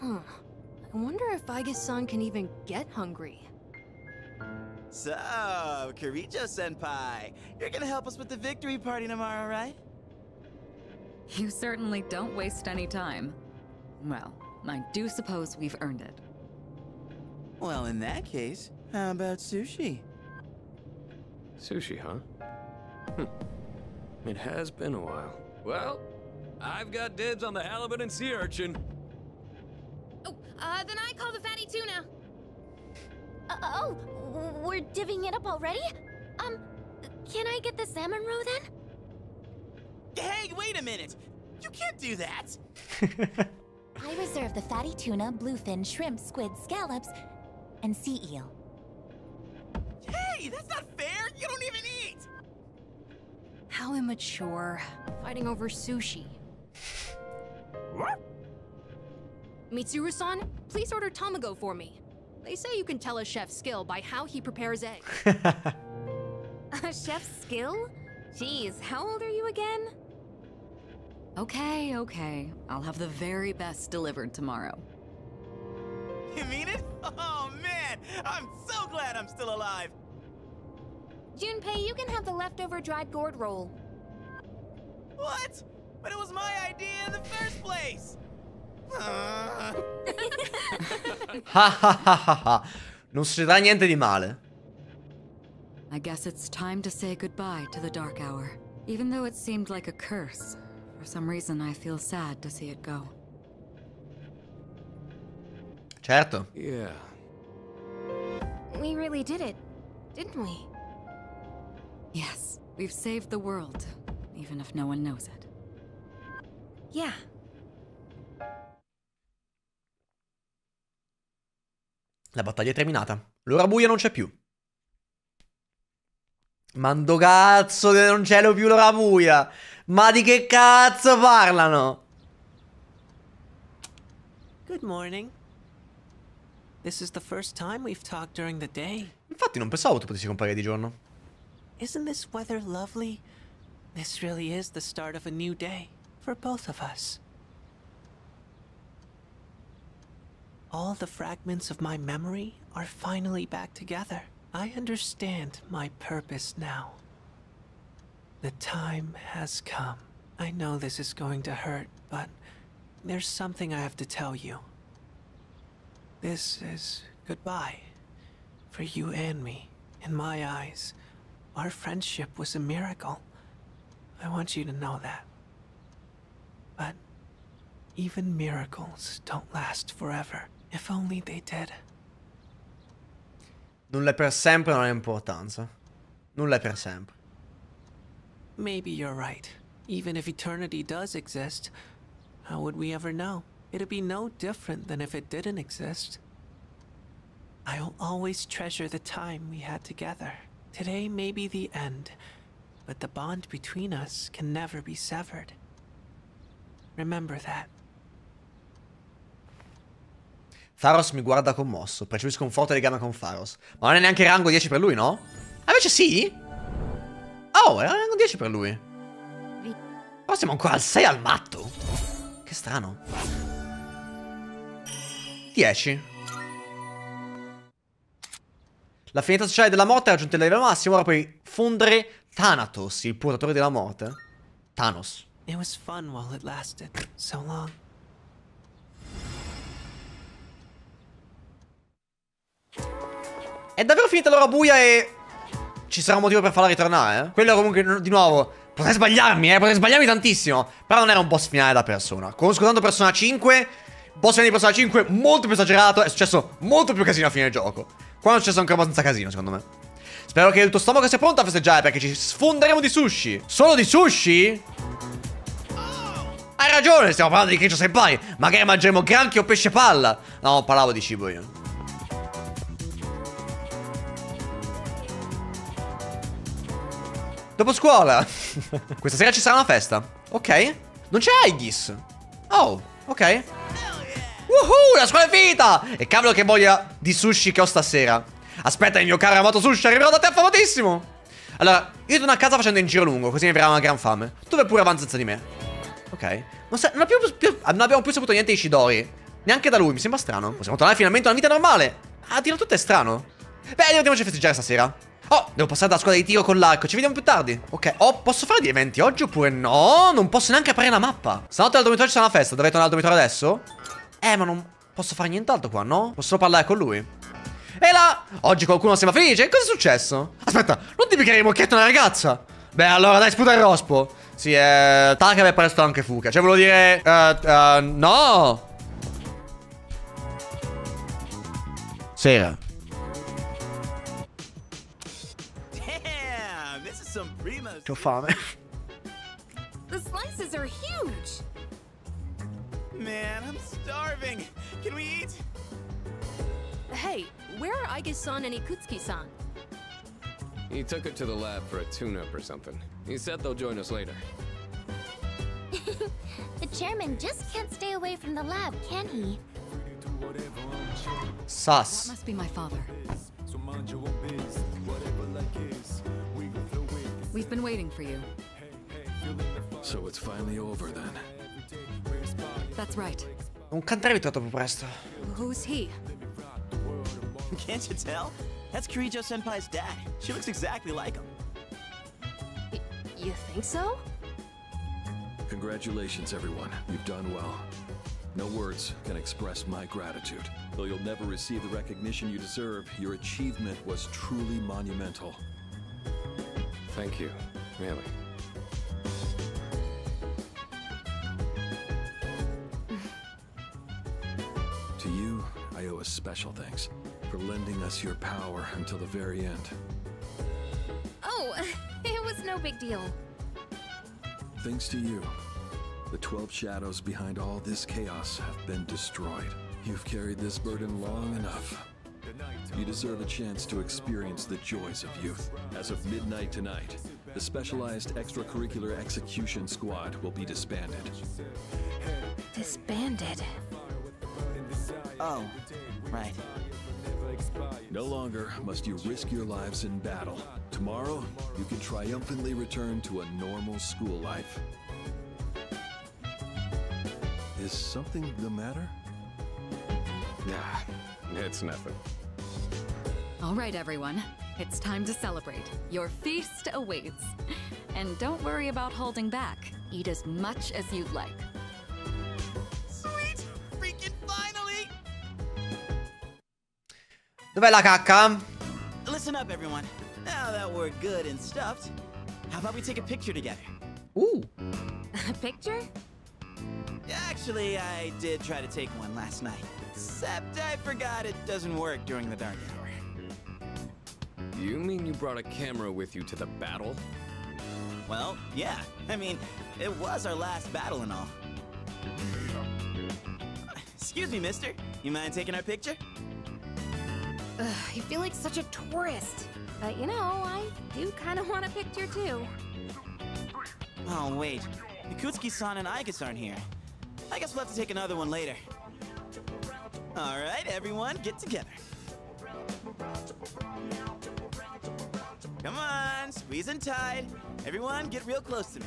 Huh. I wonder if Aigis-san can even get hungry. So, Kirijo-senpai, you're gonna help us with the victory party tomorrow, right? You certainly don't waste any time. Well, I do suppose we've earned it. Well, in that case, how about sushi? Sushi, huh? Hm. It has been a while. Well, I've got dibs on the halibut and sea urchin. Oh, uh, then I call the fatty tuna. Uh, oh, w- we're divvying it up already? Um, can I get the salmon roe then? Hey, wait a minute! You can't do that! [LAUGHS] I reserve the fatty tuna, bluefin, shrimp, squid, scallops, and sea eel. Hey, that's not fair! You don't even eat! How immature. Fighting over sushi. What? Mitsuru-san, please order tamago for me. They say you can tell a chef's skill by how he prepares eggs. [LAUGHS] A chef's skill? Jeez, how old are you again? Okay, okay. I'll have the very best delivered tomorrow. [LAUGHS] You mean it? Oh man, I'm so glad I'm still alive! Junpei, you can have the leftover dried gourd roll. What? But it was my idea in the first place! Non succederà niente di male. I guess it's time to say goodbye to the Dark Hour. Even though it seemed like a curse, for some reason I feel sad to see it go. Certo. Yeah. We really did it, didn't we? Yes, we've saved the world, even if no one knows it. Yeah. La battaglia è terminata. L'ora buia non c'è più. Mando cazzo che non c'è più l'ora buia. Ma di che cazzo parlano? Good morning. This is the first time we've talked during the day. Infatti non pensavo tu potessi comparire di giorno. Isn't this weather lovely? This really is the start of a new day for both of us. All the fragments of my memory are finally back together. I understand my purpose now. The time has come. I know this is going to hurt, but there's something I have to tell you. This is goodbye. For you and me. In my eyes, our friendship was a miracle. I want you to know that. But even miracles don't last forever. If only they did. Nulla è per sempre non ha importanza. Nulla è per sempre. Maybe you're right. Even if eternity does exist, how would we ever know? It'd be no different than if it didn't exist. I'll always treasure the time we had together. Today may be the end, but the bond between us can never be severed. Remember that. Faros mi guarda commosso. Percepisco un forte legame con Faros. Ma non è neanche rango 10 per lui, no? Ah, invece sì? Oh, era rango 10 per lui. Però siamo ancora al 6 al matto. Che strano. 10. L'affinità sociale della morte ha raggiunto il livello massimo. Ora puoi fondere Thanatos, il portatore della morte. Thanos. It was fun while it lasted so long. È davvero finita l'ora buia e... Ci sarà un motivo per farla ritornare, eh? Quello comunque, di nuovo... Potrei sbagliarmi, eh? Potrei sbagliarmi tantissimo. Però non era un boss finale da persona. Conosco tanto Persona 5. Boss finale di Persona 5 molto più esagerato. È successo molto più casino a fine gioco. Qua è successo ancora abbastanza casino, secondo me. Spero che il tuo stomaco sia pronto a festeggiare perché ci sfonderemo di sushi. Solo di sushi? Hai ragione, stiamo parlando di Keicho Senpai. Magari mangeremo granchio o pesce palla. No, parlavo di cibo io. Dopo scuola. Questa sera ci sarà una festa. Ok. Non c'è Aegis. Oh, ok. Woohoo, la scuola è finita! E cavolo che voglia di sushi che ho stasera. Aspetta, il mio caro amato sushi arriverà da te affamatissimo. Allora, io torno a casa facendo in giro lungo, così mi verrà una gran fame. Tu vai pure avanti senza di me. Ok. Non, non abbiamo più, non abbiamo più saputo niente di Shidori. Neanche da lui, mi sembra strano. Possiamo tornare finalmente a una vita normale. Ah, dirlo tutto è strano. Beh, divertiamoci a festeggiare stasera. Oh, devo passare dalla scuola di tiro con l'arco. Ci vediamo più tardi. Ok. Oh, posso fare gli eventi oggi oppure no? Non posso neanche aprire la mappa. Stanotte al dormitorio sarà una festa. Dovrei tornare al dormitorio adesso? Eh, ma non posso fare nient'altro qua, no? Posso solo parlare con lui. E là! Oggi qualcuno sembra felice. Cosa è successo? Aspetta, non dimmi che hai rimorchiato una ragazza. Beh, allora dai, sputa il rospo. Sì, eh. Taka aveva presto anche fuga. Cioè, volevo dire. Uh, uh, no! Sera. Primo. C'ho fame. The slices are huge! Man, I'm starving. Can we eat? Hey, where are Aige-san and Ikutsuki-san? He took it to the lab for a tune-up or something. He said they'll join us later. [LAUGHS] The chairman just can't stay away from the lab, can he? Sas. Must be my father. We've been waiting for you. So it's finally over then. That's right. Non canterevi troppo presto. Who's he? Can't you tell? That's Kirijo Senpai's dad. She looks exactly like him. Y- you think so? Congratulations, everyone. You've done well. No words can express my gratitude. Though you'll never receive the recognition you deserve, your achievement was truly monumental. Thank you, really. [LAUGHS] To you, I owe a special thanks for lending us your power until the very end. Oh, [LAUGHS] it was no big deal. Thanks to you, the 12 shadows behind all this chaos have been destroyed. You've carried this burden long enough. You deserve a chance to experience the joys of youth. As of midnight tonight, the specialized extracurricular execution squad will be disbanded. Disbanded. Oh, right. No longer must you risk your lives in battle. Tomorrow, you can triumphantly return to a normal school life. Is something the matter? Nah, it's nothing. All right, everyone. It's time to celebrate. Your feast awaits. And don't worry about holding back. Eat as much as you'd like. Sweet! Freaking finally! Dov'è la cacca? Listen up, everyone. Now that we're good and stuffed, how about we take a picture together? Ooh. [LAUGHS] A picture? Actually, I did try to take one last night. Except I forgot it doesn't work during the dark hour. You mean you brought a camera with you to the battle? Well, yeah. I mean, it was our last battle and all. Excuse me, mister. You mind taking our picture? Ugh, I feel like such a tourist. But you know, I do kind of want a picture too. Oh, wait. Ikutsuki-san and Aigus aren't here. I guess we'll have to take another one later. Alright, everyone, get together. Come on, squeeze and tight. Everyone, get real close to me.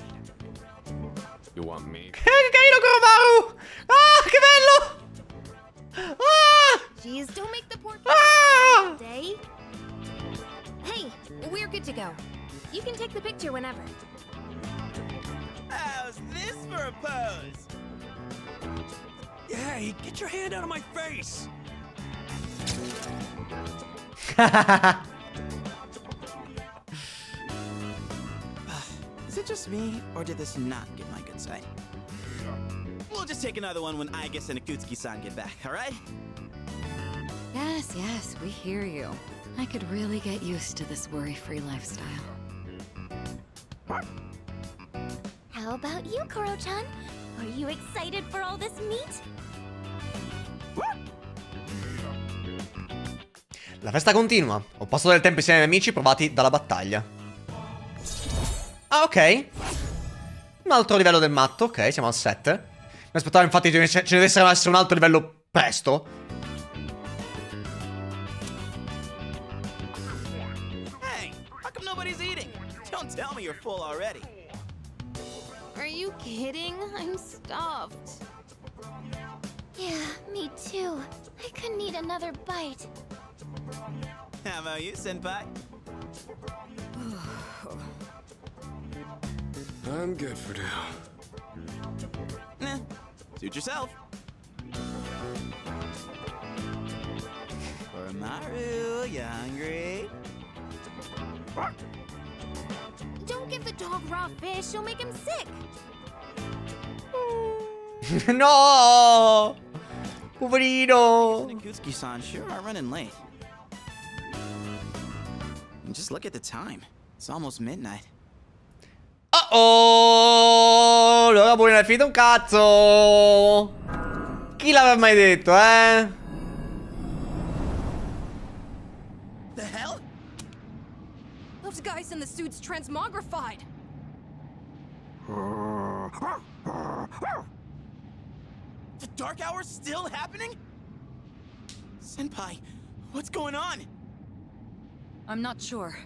You want me? [LAUGHS] Che carino Koromaru! Ah, che bello! Ah! Jeez, don't make the poor Ah! day. Hey, we're good to go. You can take the picture whenever. Oh, How's this for a pose? Hey, get your hand out of my face! [LAUGHS] it just me, or did this not get my good side? We'll just take another one when Igus and Akutsuki-san get back, alright? Yes, yes, we hear you. I could really get used to this worry-free lifestyle. How about you, Koro-chan? Are you excited for all this meat? La festa continua. Ho passato del tempo insieme ai miei amici provati dalla battaglia. Ah, ok. Un altro livello del matto. Ok, siamo al 7. Mi aspettavo infatti che ce ne dovesse essere un altro livello presto. Hey, how come nobody's eating? Don't tell me you're full already. Are you kidding? I'm stuffed. Yeah, me too. I couldn't eat another bite. How about you, Senpai? I'm good for now. Eh, suit yourself. For Maru, you hungry? Don't give the dog raw fish, you'll make him sick. [LAUGHS] no! Poverino! Akutsuki-san sure are running late. And just look at the time. It's almost midnight. Oh! Allora voi non è finito un cazzo! Chi l'aveva mai detto, eh? The hell? Those guys in the suits transmogrified. The Dark Hour's still happening? Senpai, what's going on? I'm not sure.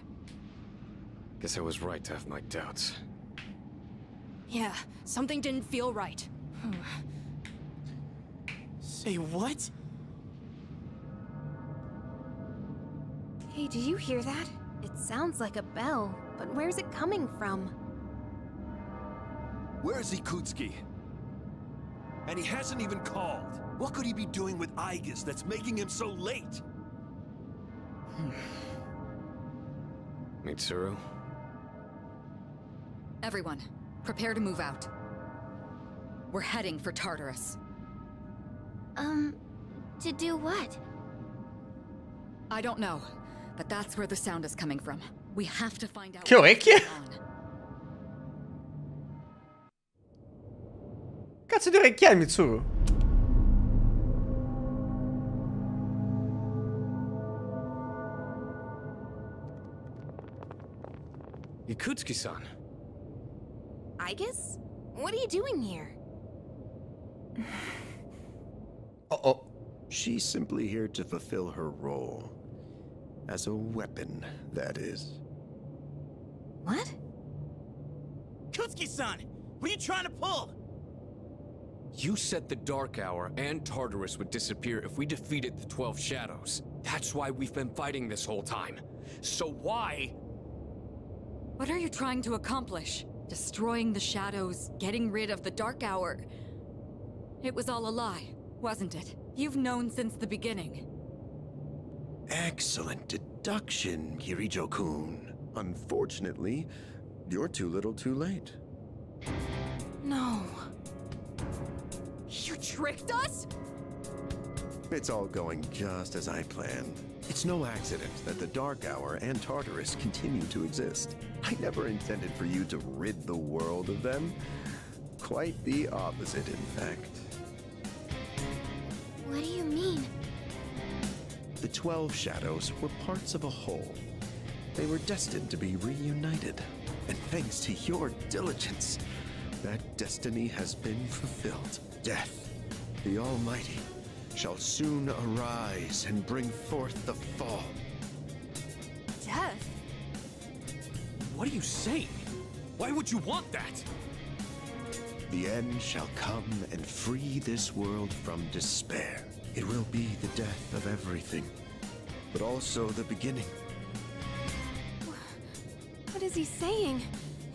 Guess I was right to have my doubts. Yeah, something didn't feel right. Say what? Hey, do you hear that? It sounds like a bell, but where's it coming from? Where's Ikutsuki? And he hasn't even called. What could he be doing with Aigis that's making him so late? Hmm. Mitsuru? Everyone, prepare to move out. We're heading for Tartarus. Um, to do what? I don't know, but that's where the sound is coming from. We have to find out. Che orecchie? what's going on. Cazzo di orecchie hai, Mitsuru? Yakutsuki-san. I guess? What are you doing here? [LAUGHS] Oh oh. She's simply here to fulfill her role. As a weapon, that is. What? Kutsuki-san, what are you trying to pull? You said the Dark Hour and Tartarus would disappear if we defeated the Twelve Shadows. That's why we've been fighting this whole time. So why? What are you trying to accomplish? Destroying the shadows, getting rid of the Dark Hour. It was all a lie, wasn't it? You've known since the beginning. Excellent deduction, Kirijo-kun. Unfortunately, you're too little too late. No. You tricked us? It's all going just as I planned. It's no accident that the Dark Hour and Tartarus continue to exist. I never intended for you to rid the world of them. Quite the opposite, in fact. What do you mean? The Twelve Shadows were parts of a whole. They were destined to be reunited. And thanks to your diligence, that destiny has been fulfilled. Death, the Almighty, shall soon arise and bring forth the fall. Death? What are you saying? Why would you want that? The end shall come and free this world from despair. It will be the death of everything, but also the beginning. What is he saying?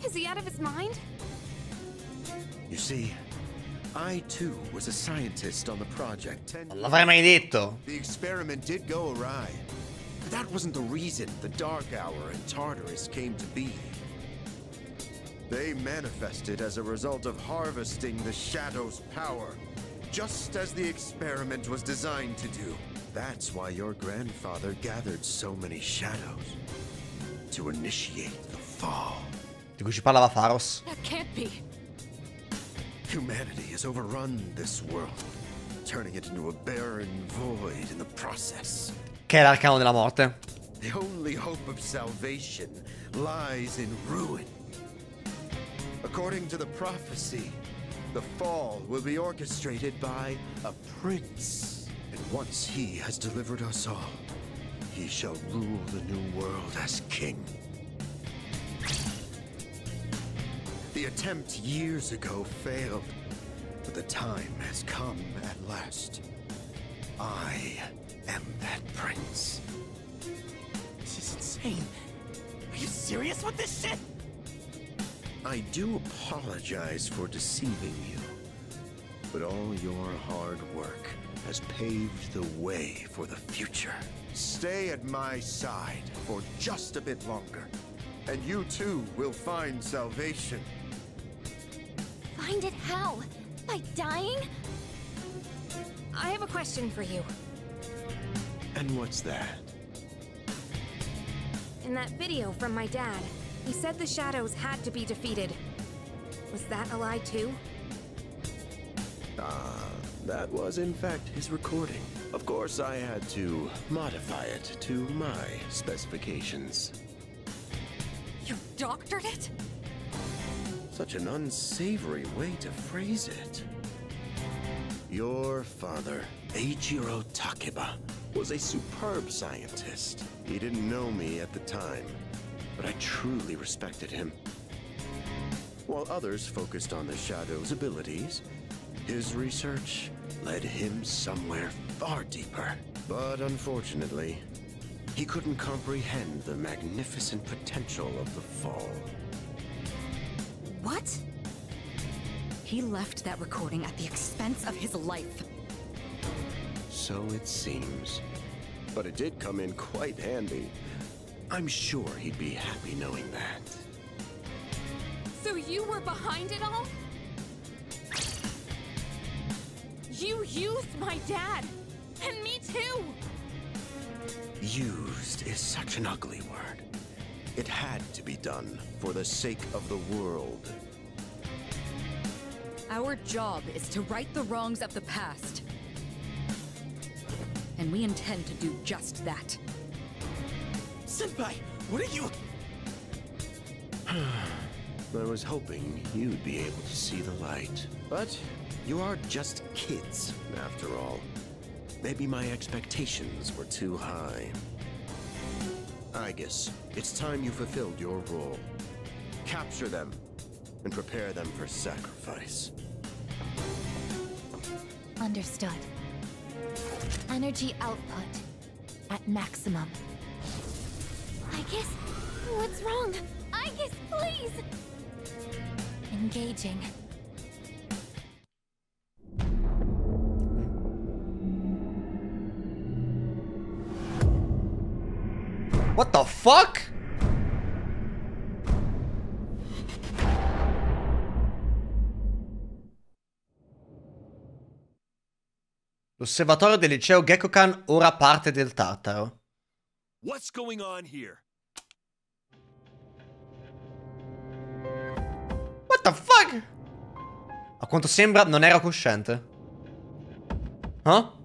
Is he out of his mind? You see, I too was a scientist on the project. Ten l'avrei mai detto. The experiment did go awry. But that wasn't the reason the Dark Hour and Tartarus came to be. They manifested as a result of harvesting the Shadow's power, just as the experiment was designed to do. That's why your grandfather gathered so many shadows. To initiate the fall. Di cui ci parlava Faros. That can't be. Humanity has overrun this world, turning it into a barren void in the process. Che è l'arcano della morte. The only hope of salvation lies in ruin. According to the prophecy, the fall will be orchestrated by a prince. And once he has delivered us all, he shall rule the new world as king. The attempt years ago failed, but the time has come at last. I am that prince. This is insane. Are you serious with this shit? I do apologize for deceiving you, but all your hard work has paved the way for the future. Stay at my side for just a bit longer, and you too will find salvation. Find it how? By dying? I have a question for you. And what's that? In that video from my dad, he said the shadows had to be defeated. Was that a lie too? Ah, that was in fact his recording. Of course, I had to modify it to my specifications. You doctored it? Such an unsavory way to phrase it. Your father, Eiichiro Takeba, was a superb scientist. He didn't know me at the time, but I truly respected him. While others focused on the Shadow's abilities, his research led him somewhere far deeper. But unfortunately, he couldn't comprehend the magnificent potential of the Fall. What? He left that recording at the expense of his life. So it seems. But it did come in quite handy. I'm sure he'd be happy knowing that. So you were behind it all? You used my dad! And me too! Used is such an ugly word. It had to be done for the sake of the world. Our job is to right the wrongs of the past. And we intend to do just that. Senpai, what are you... [SIGHS] I was hoping you'd be able to see the light. But you are just kids, after all. Maybe my expectations were too high. I guess it's time you fulfilled your role. Capture them and prepare them for sacrifice. Understood. Energy output at maximum. I guess. What's wrong? I guess, please! Engaging. What the fuck? L'osservatorio del liceo Gekkokan ora parte del Tartaro. What's going on here? What the fuck? A quanto sembra non era cosciente. Huh?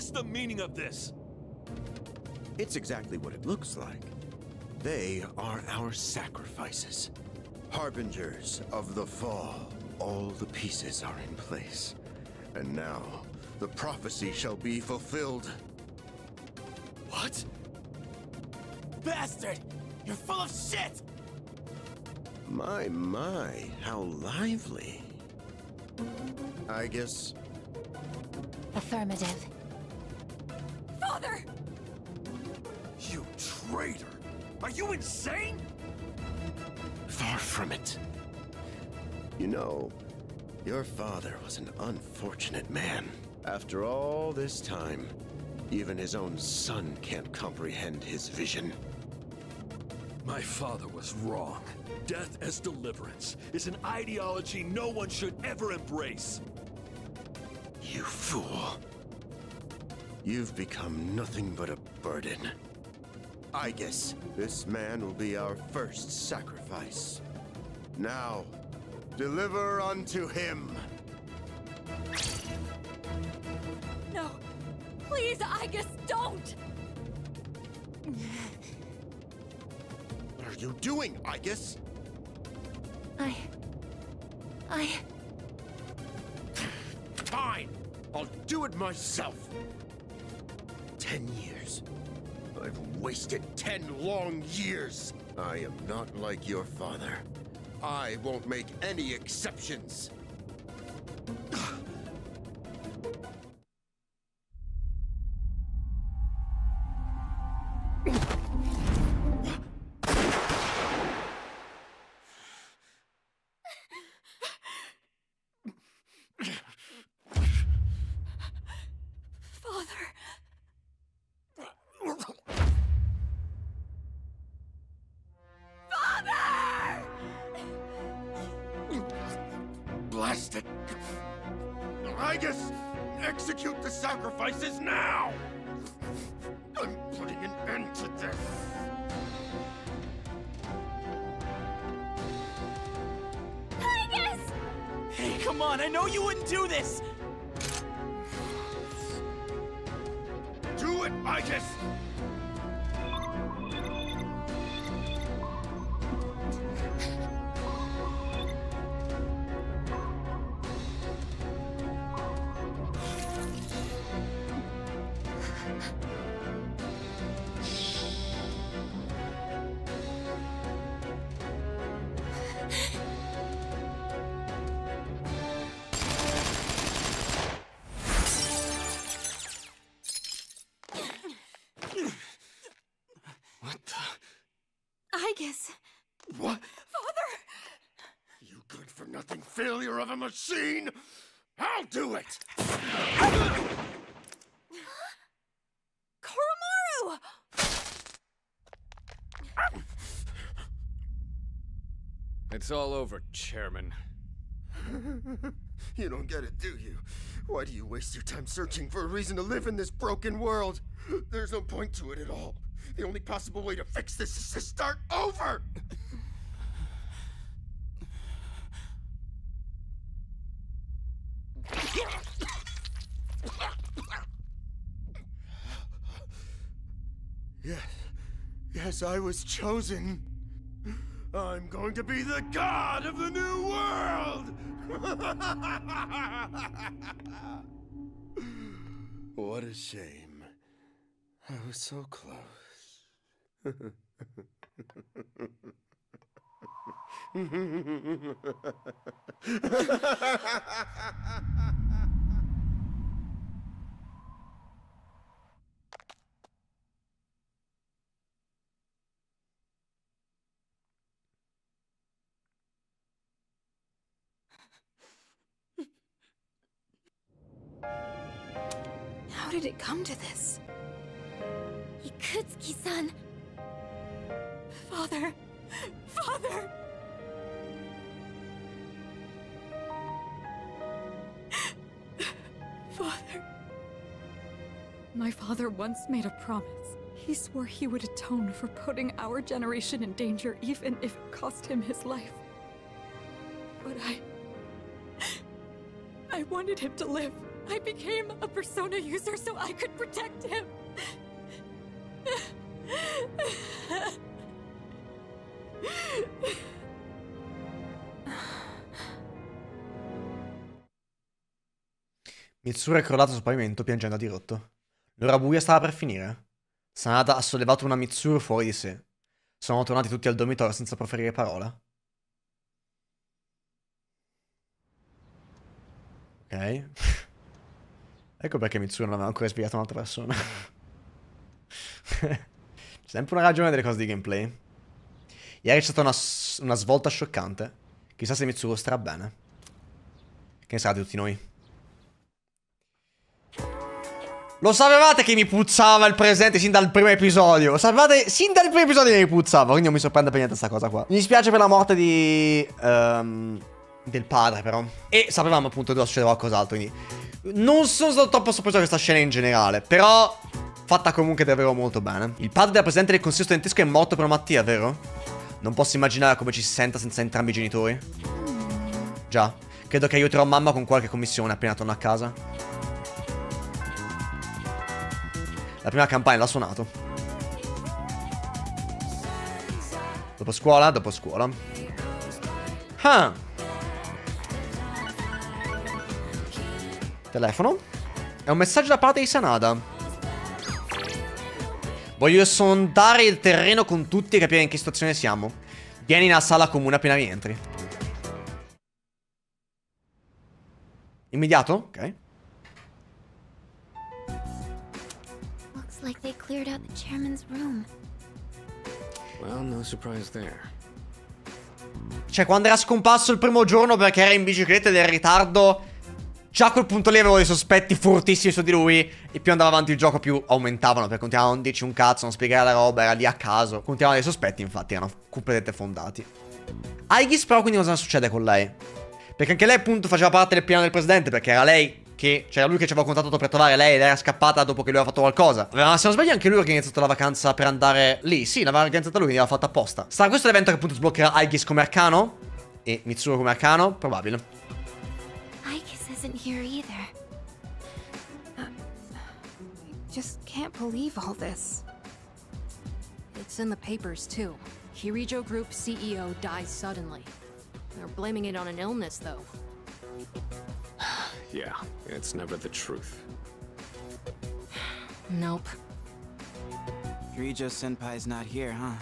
Is the meaning of this? It's exactly what it looks like. They are our sacrifices. Harbingers of the fall. All the pieces are in place. And now, the prophecy shall be fulfilled. What? Bastard! You're full of shit! My, my, how lively. I guess Affirmative. Traitor! Are you insane? far from it. You know, your father was an unfortunate man. After all this time, even his own son can't comprehend his vision. My father was wrong. Death as deliverance is an ideology no one should ever embrace. You fool. You've become nothing but a burden. I guess this man will be our first sacrifice. Now, deliver unto him. No! Please, Igus, don't! What are you doing, Igus? I. I. Fine! I'll do it myself! Ten years. I've wasted ten long years! I am not like your father. I won't make any exceptions. Failure of a machine! I'll do it! Koromaru! It's all over, Chairman. [LAUGHS] you don't get it, do you? Why do you waste your time searching for a reason to live in this broken world? There's no point to it at all. The only possible way to fix this is to start over! Yes, I was chosen. I'm going to be the god of the new world! [LAUGHS] what a shame. I was so close. [LAUGHS] did it come to this? Ikutsuki-san! Father! Father! Father. My father once made a promise. He swore he would atone for putting our generation in danger even if it cost him his life. But I... I wanted him to live. I became a persona user so I could protect him. Mitsuru è crollato sul pavimento piangendo a dirotto. L'ora buia stava per finire. Sanada ha sollevato una Mitsuru fuori di sé. Sono tornati tutti al dormitorio senza proferire parola. Ok. Ecco perché Mitsuru non aveva ancora svegliato un'altra persona. [LAUGHS] C'è sempre una ragione delle cose di gameplay. Ieri c'è stata una, una svolta scioccante. Chissà se Mitsuru starà bene. Che ne sa di tutti noi? Lo sapevate che mi puzzava il presente sin dal primo episodio? Lo sapevate sin dal primo episodio mi puzzava. Quindi non mi sorprende per niente questa cosa qua. Mi dispiace per la morte di... Um, del padre però. E sapevamo appunto che doveva qualcos'altro. Quindi non sono stato troppo sorpreso da questa scena in generale. Però fatta comunque davvero molto bene. Il padre della presidente del consiglio studentesco è morto per una malattia, vero? Non posso immaginare come ci si senta senza entrambi i genitori. Già. Credo che aiuterò mamma con qualche commissione appena torno a casa. La prima campagna l'ha suonato. Dopo scuola, dopo scuola. Ah. Telefono. È un messaggio da parte di Sanada. Voglio sondare il terreno con tutti e capire in che situazione siamo. Vieni nella sala comune appena rientri. Immediato? Ok. like they cleared out the chairman's room. Well, no surprise there. Cioè, quando era scomparso il primo giorno perché era in bicicletta ed era in ritardo, già a quel punto lì avevo dei sospetti fortissimi su di lui. E più andava avanti il gioco, più aumentavano. Perché continuavano a non dirci un cazzo, non spiegare la roba, era lì a caso. Continuavano dei sospetti, infatti, erano completamente fondati. Aigis, però, quindi cosa succede con lei? Perché anche lei, appunto, faceva parte del piano del presidente, perché era lei che c'era lui che ci aveva contattato per trovare lei ed era scappata dopo che lui aveva fatto qualcosa. Ma se non sbaglio anche lui ha iniziato la vacanza per andare lì. Sì, l'aveva organizzata lui, l'aveva fatta apposta. Sarà questo l'evento che appunto sbloccherà Aigis come arcano? E Mitsuru come arcano? Probabile. Aigis isn't here either. Uh, I just can't believe all this. It's in the papers too. Kirijo Group CEO dies suddenly. They're blaming it on an illness though. [SIGHS] Yeah, it's never the truth. Nope. Kirijo Senpai's not here, huh?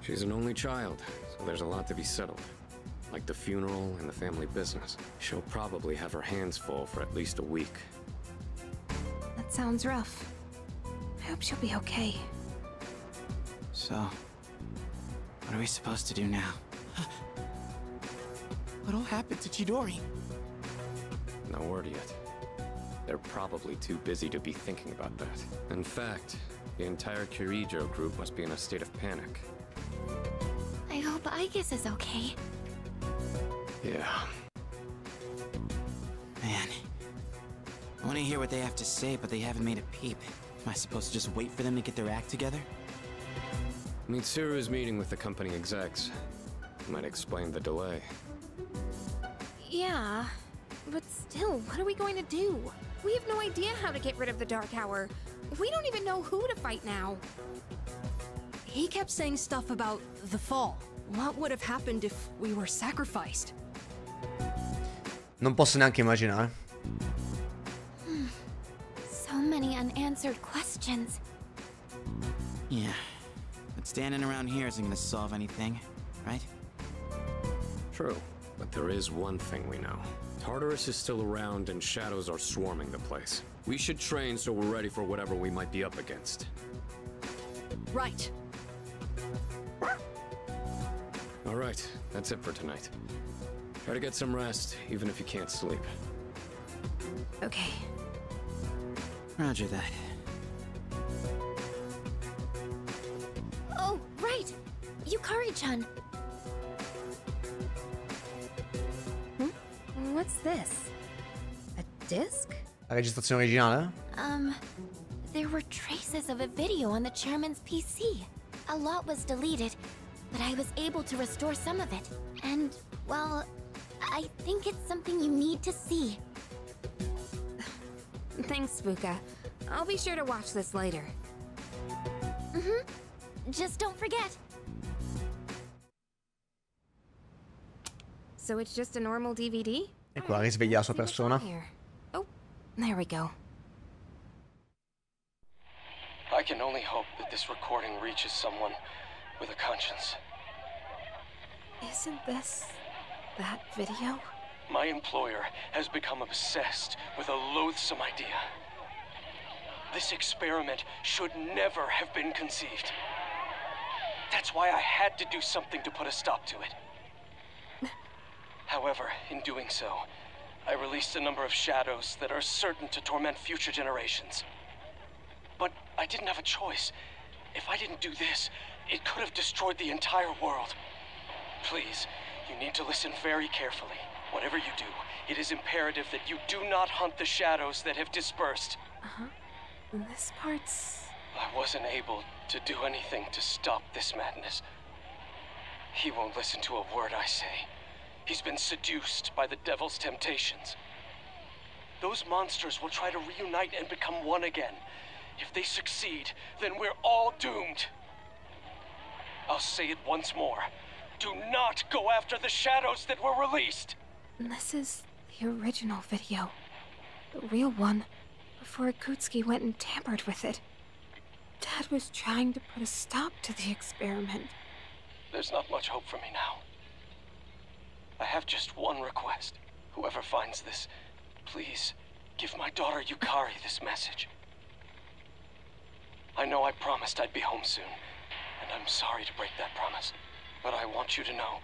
She's an only child, so there's a lot to be settled. Like the funeral and the family business. She'll probably have her hands full for at least a week. That sounds rough. I hope she'll be okay. So, what are we supposed to do now? [GASPS] what all happened to Chidori? No word yet. They're probably too busy to be thinking about that. In fact, the entire Kirijo group must be in a state of panic. I hope Aegis is okay. Yeah. Man. I want to hear what they have to say, but they haven't made a peep. Am I supposed to just wait for them to get their act together? Mitsuru is meeting with the company execs. Might explain the delay. Yeah, but still, what are we going to do? We have no idea how to get rid of the Dark Hour. We don't even know who to fight now. He kept saying stuff about the fall. What would have happened if we were sacrificed? Non posso neanche immaginare. Hmm. So many unanswered questions. Yeah. But standing around here isn't gonna solve anything, right? True. But there is one thing we know. Tartarus is still around and shadows are swarming the place. We should train so we're ready for whatever we might be up against. Right. Alright, that's it for tonight. Try to get some rest, even if you can't sleep. Okay. Roger that. Oh, right! Yukari-chan! Hmm? What's this? A disc? La registrazione originale? Um, there were traces of a video on the chairman's PC. A lot was deleted, but I was able to restore some of it. And, well, I think it's something you need to see. [SIGHS] Thanks, Fuka. I'll be sure to watch this later. Mm-hmm. Just don't forget. So it's just a normal DVD? E qua risveglia la sua persona. There we go. I can only hope that this recording reaches someone with a conscience. Isn't this that video? My employer has become obsessed with a loathsome idea. This experiment should never have been conceived. That's why I had to do something to put a stop to it. However, in doing so, I released a number of shadows that are certain to torment future generations. But I didn't have a choice. If I didn't do this, it could have destroyed the entire world. Please, you need to listen very carefully. Whatever you do, it is imperative that you do not hunt the shadows that have dispersed. Uh-huh. This part's... I wasn't able to do anything to stop this madness. He won't listen to a word I say. He's been seduced by the devil's temptations. Those monsters will try to reunite and become one again. If they succeed, then we're all doomed. I'll say it once more. Do not go after the shadows that were released! This is the original video. The real one, before Akutsuki went and tampered with it. Dad was trying to put a stop to the experiment. There's not much hope for me now. I have just one request. Whoever finds this, please give my daughter Yukari this message. I know I promised I'd be home soon, and I'm sorry to break that promise. But I want you to know,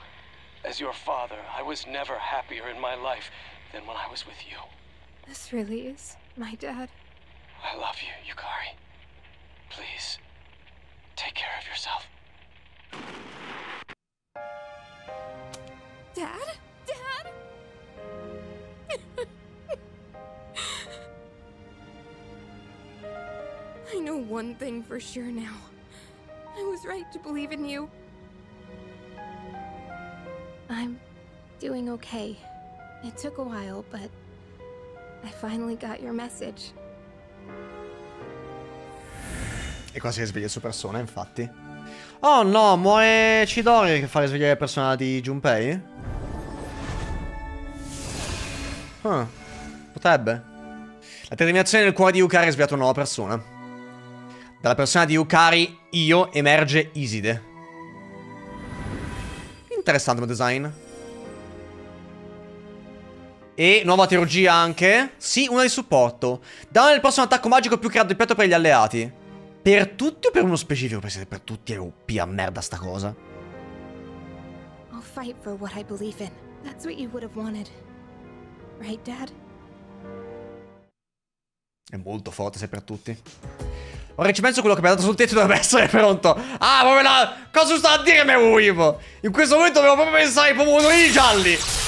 as your father, I was never happier in my life than when I was with you. This really is my dad. I love you, Yukari. Please, take care of yourself. Dad? Dad? [LAUGHS] I know one thing for sure now. I was right to believe in you. I'm doing okay. It took a while, but I finally got your message. E qua si risveglia su persona, infatti. Oh no, muore Chidori che fa risvegliare la persona di Junpei? Ah, potrebbe. La determinazione del cuore di Yukari ha svegliato una nuova persona. Dalla persona di Yukari, io, emerge Iside. Interessante come design. E nuova teologia anche. Sì, una di supporto. Dà il prossimo attacco magico più che raddoppiato per gli alleati. Per tutti o per uno specifico? Perché per tutti è OP a merda sta cosa. I'll fight for what I believe in. That's what you would have wanted. Right, Dad? È molto forte se per tutti. Ora ci penso quello che mi ha dato sul tetto dovrebbe essere pronto. Ah, proprio la... Cosa sta a dire me Weave? In questo momento devo proprio pensare ai pomodorini gialli.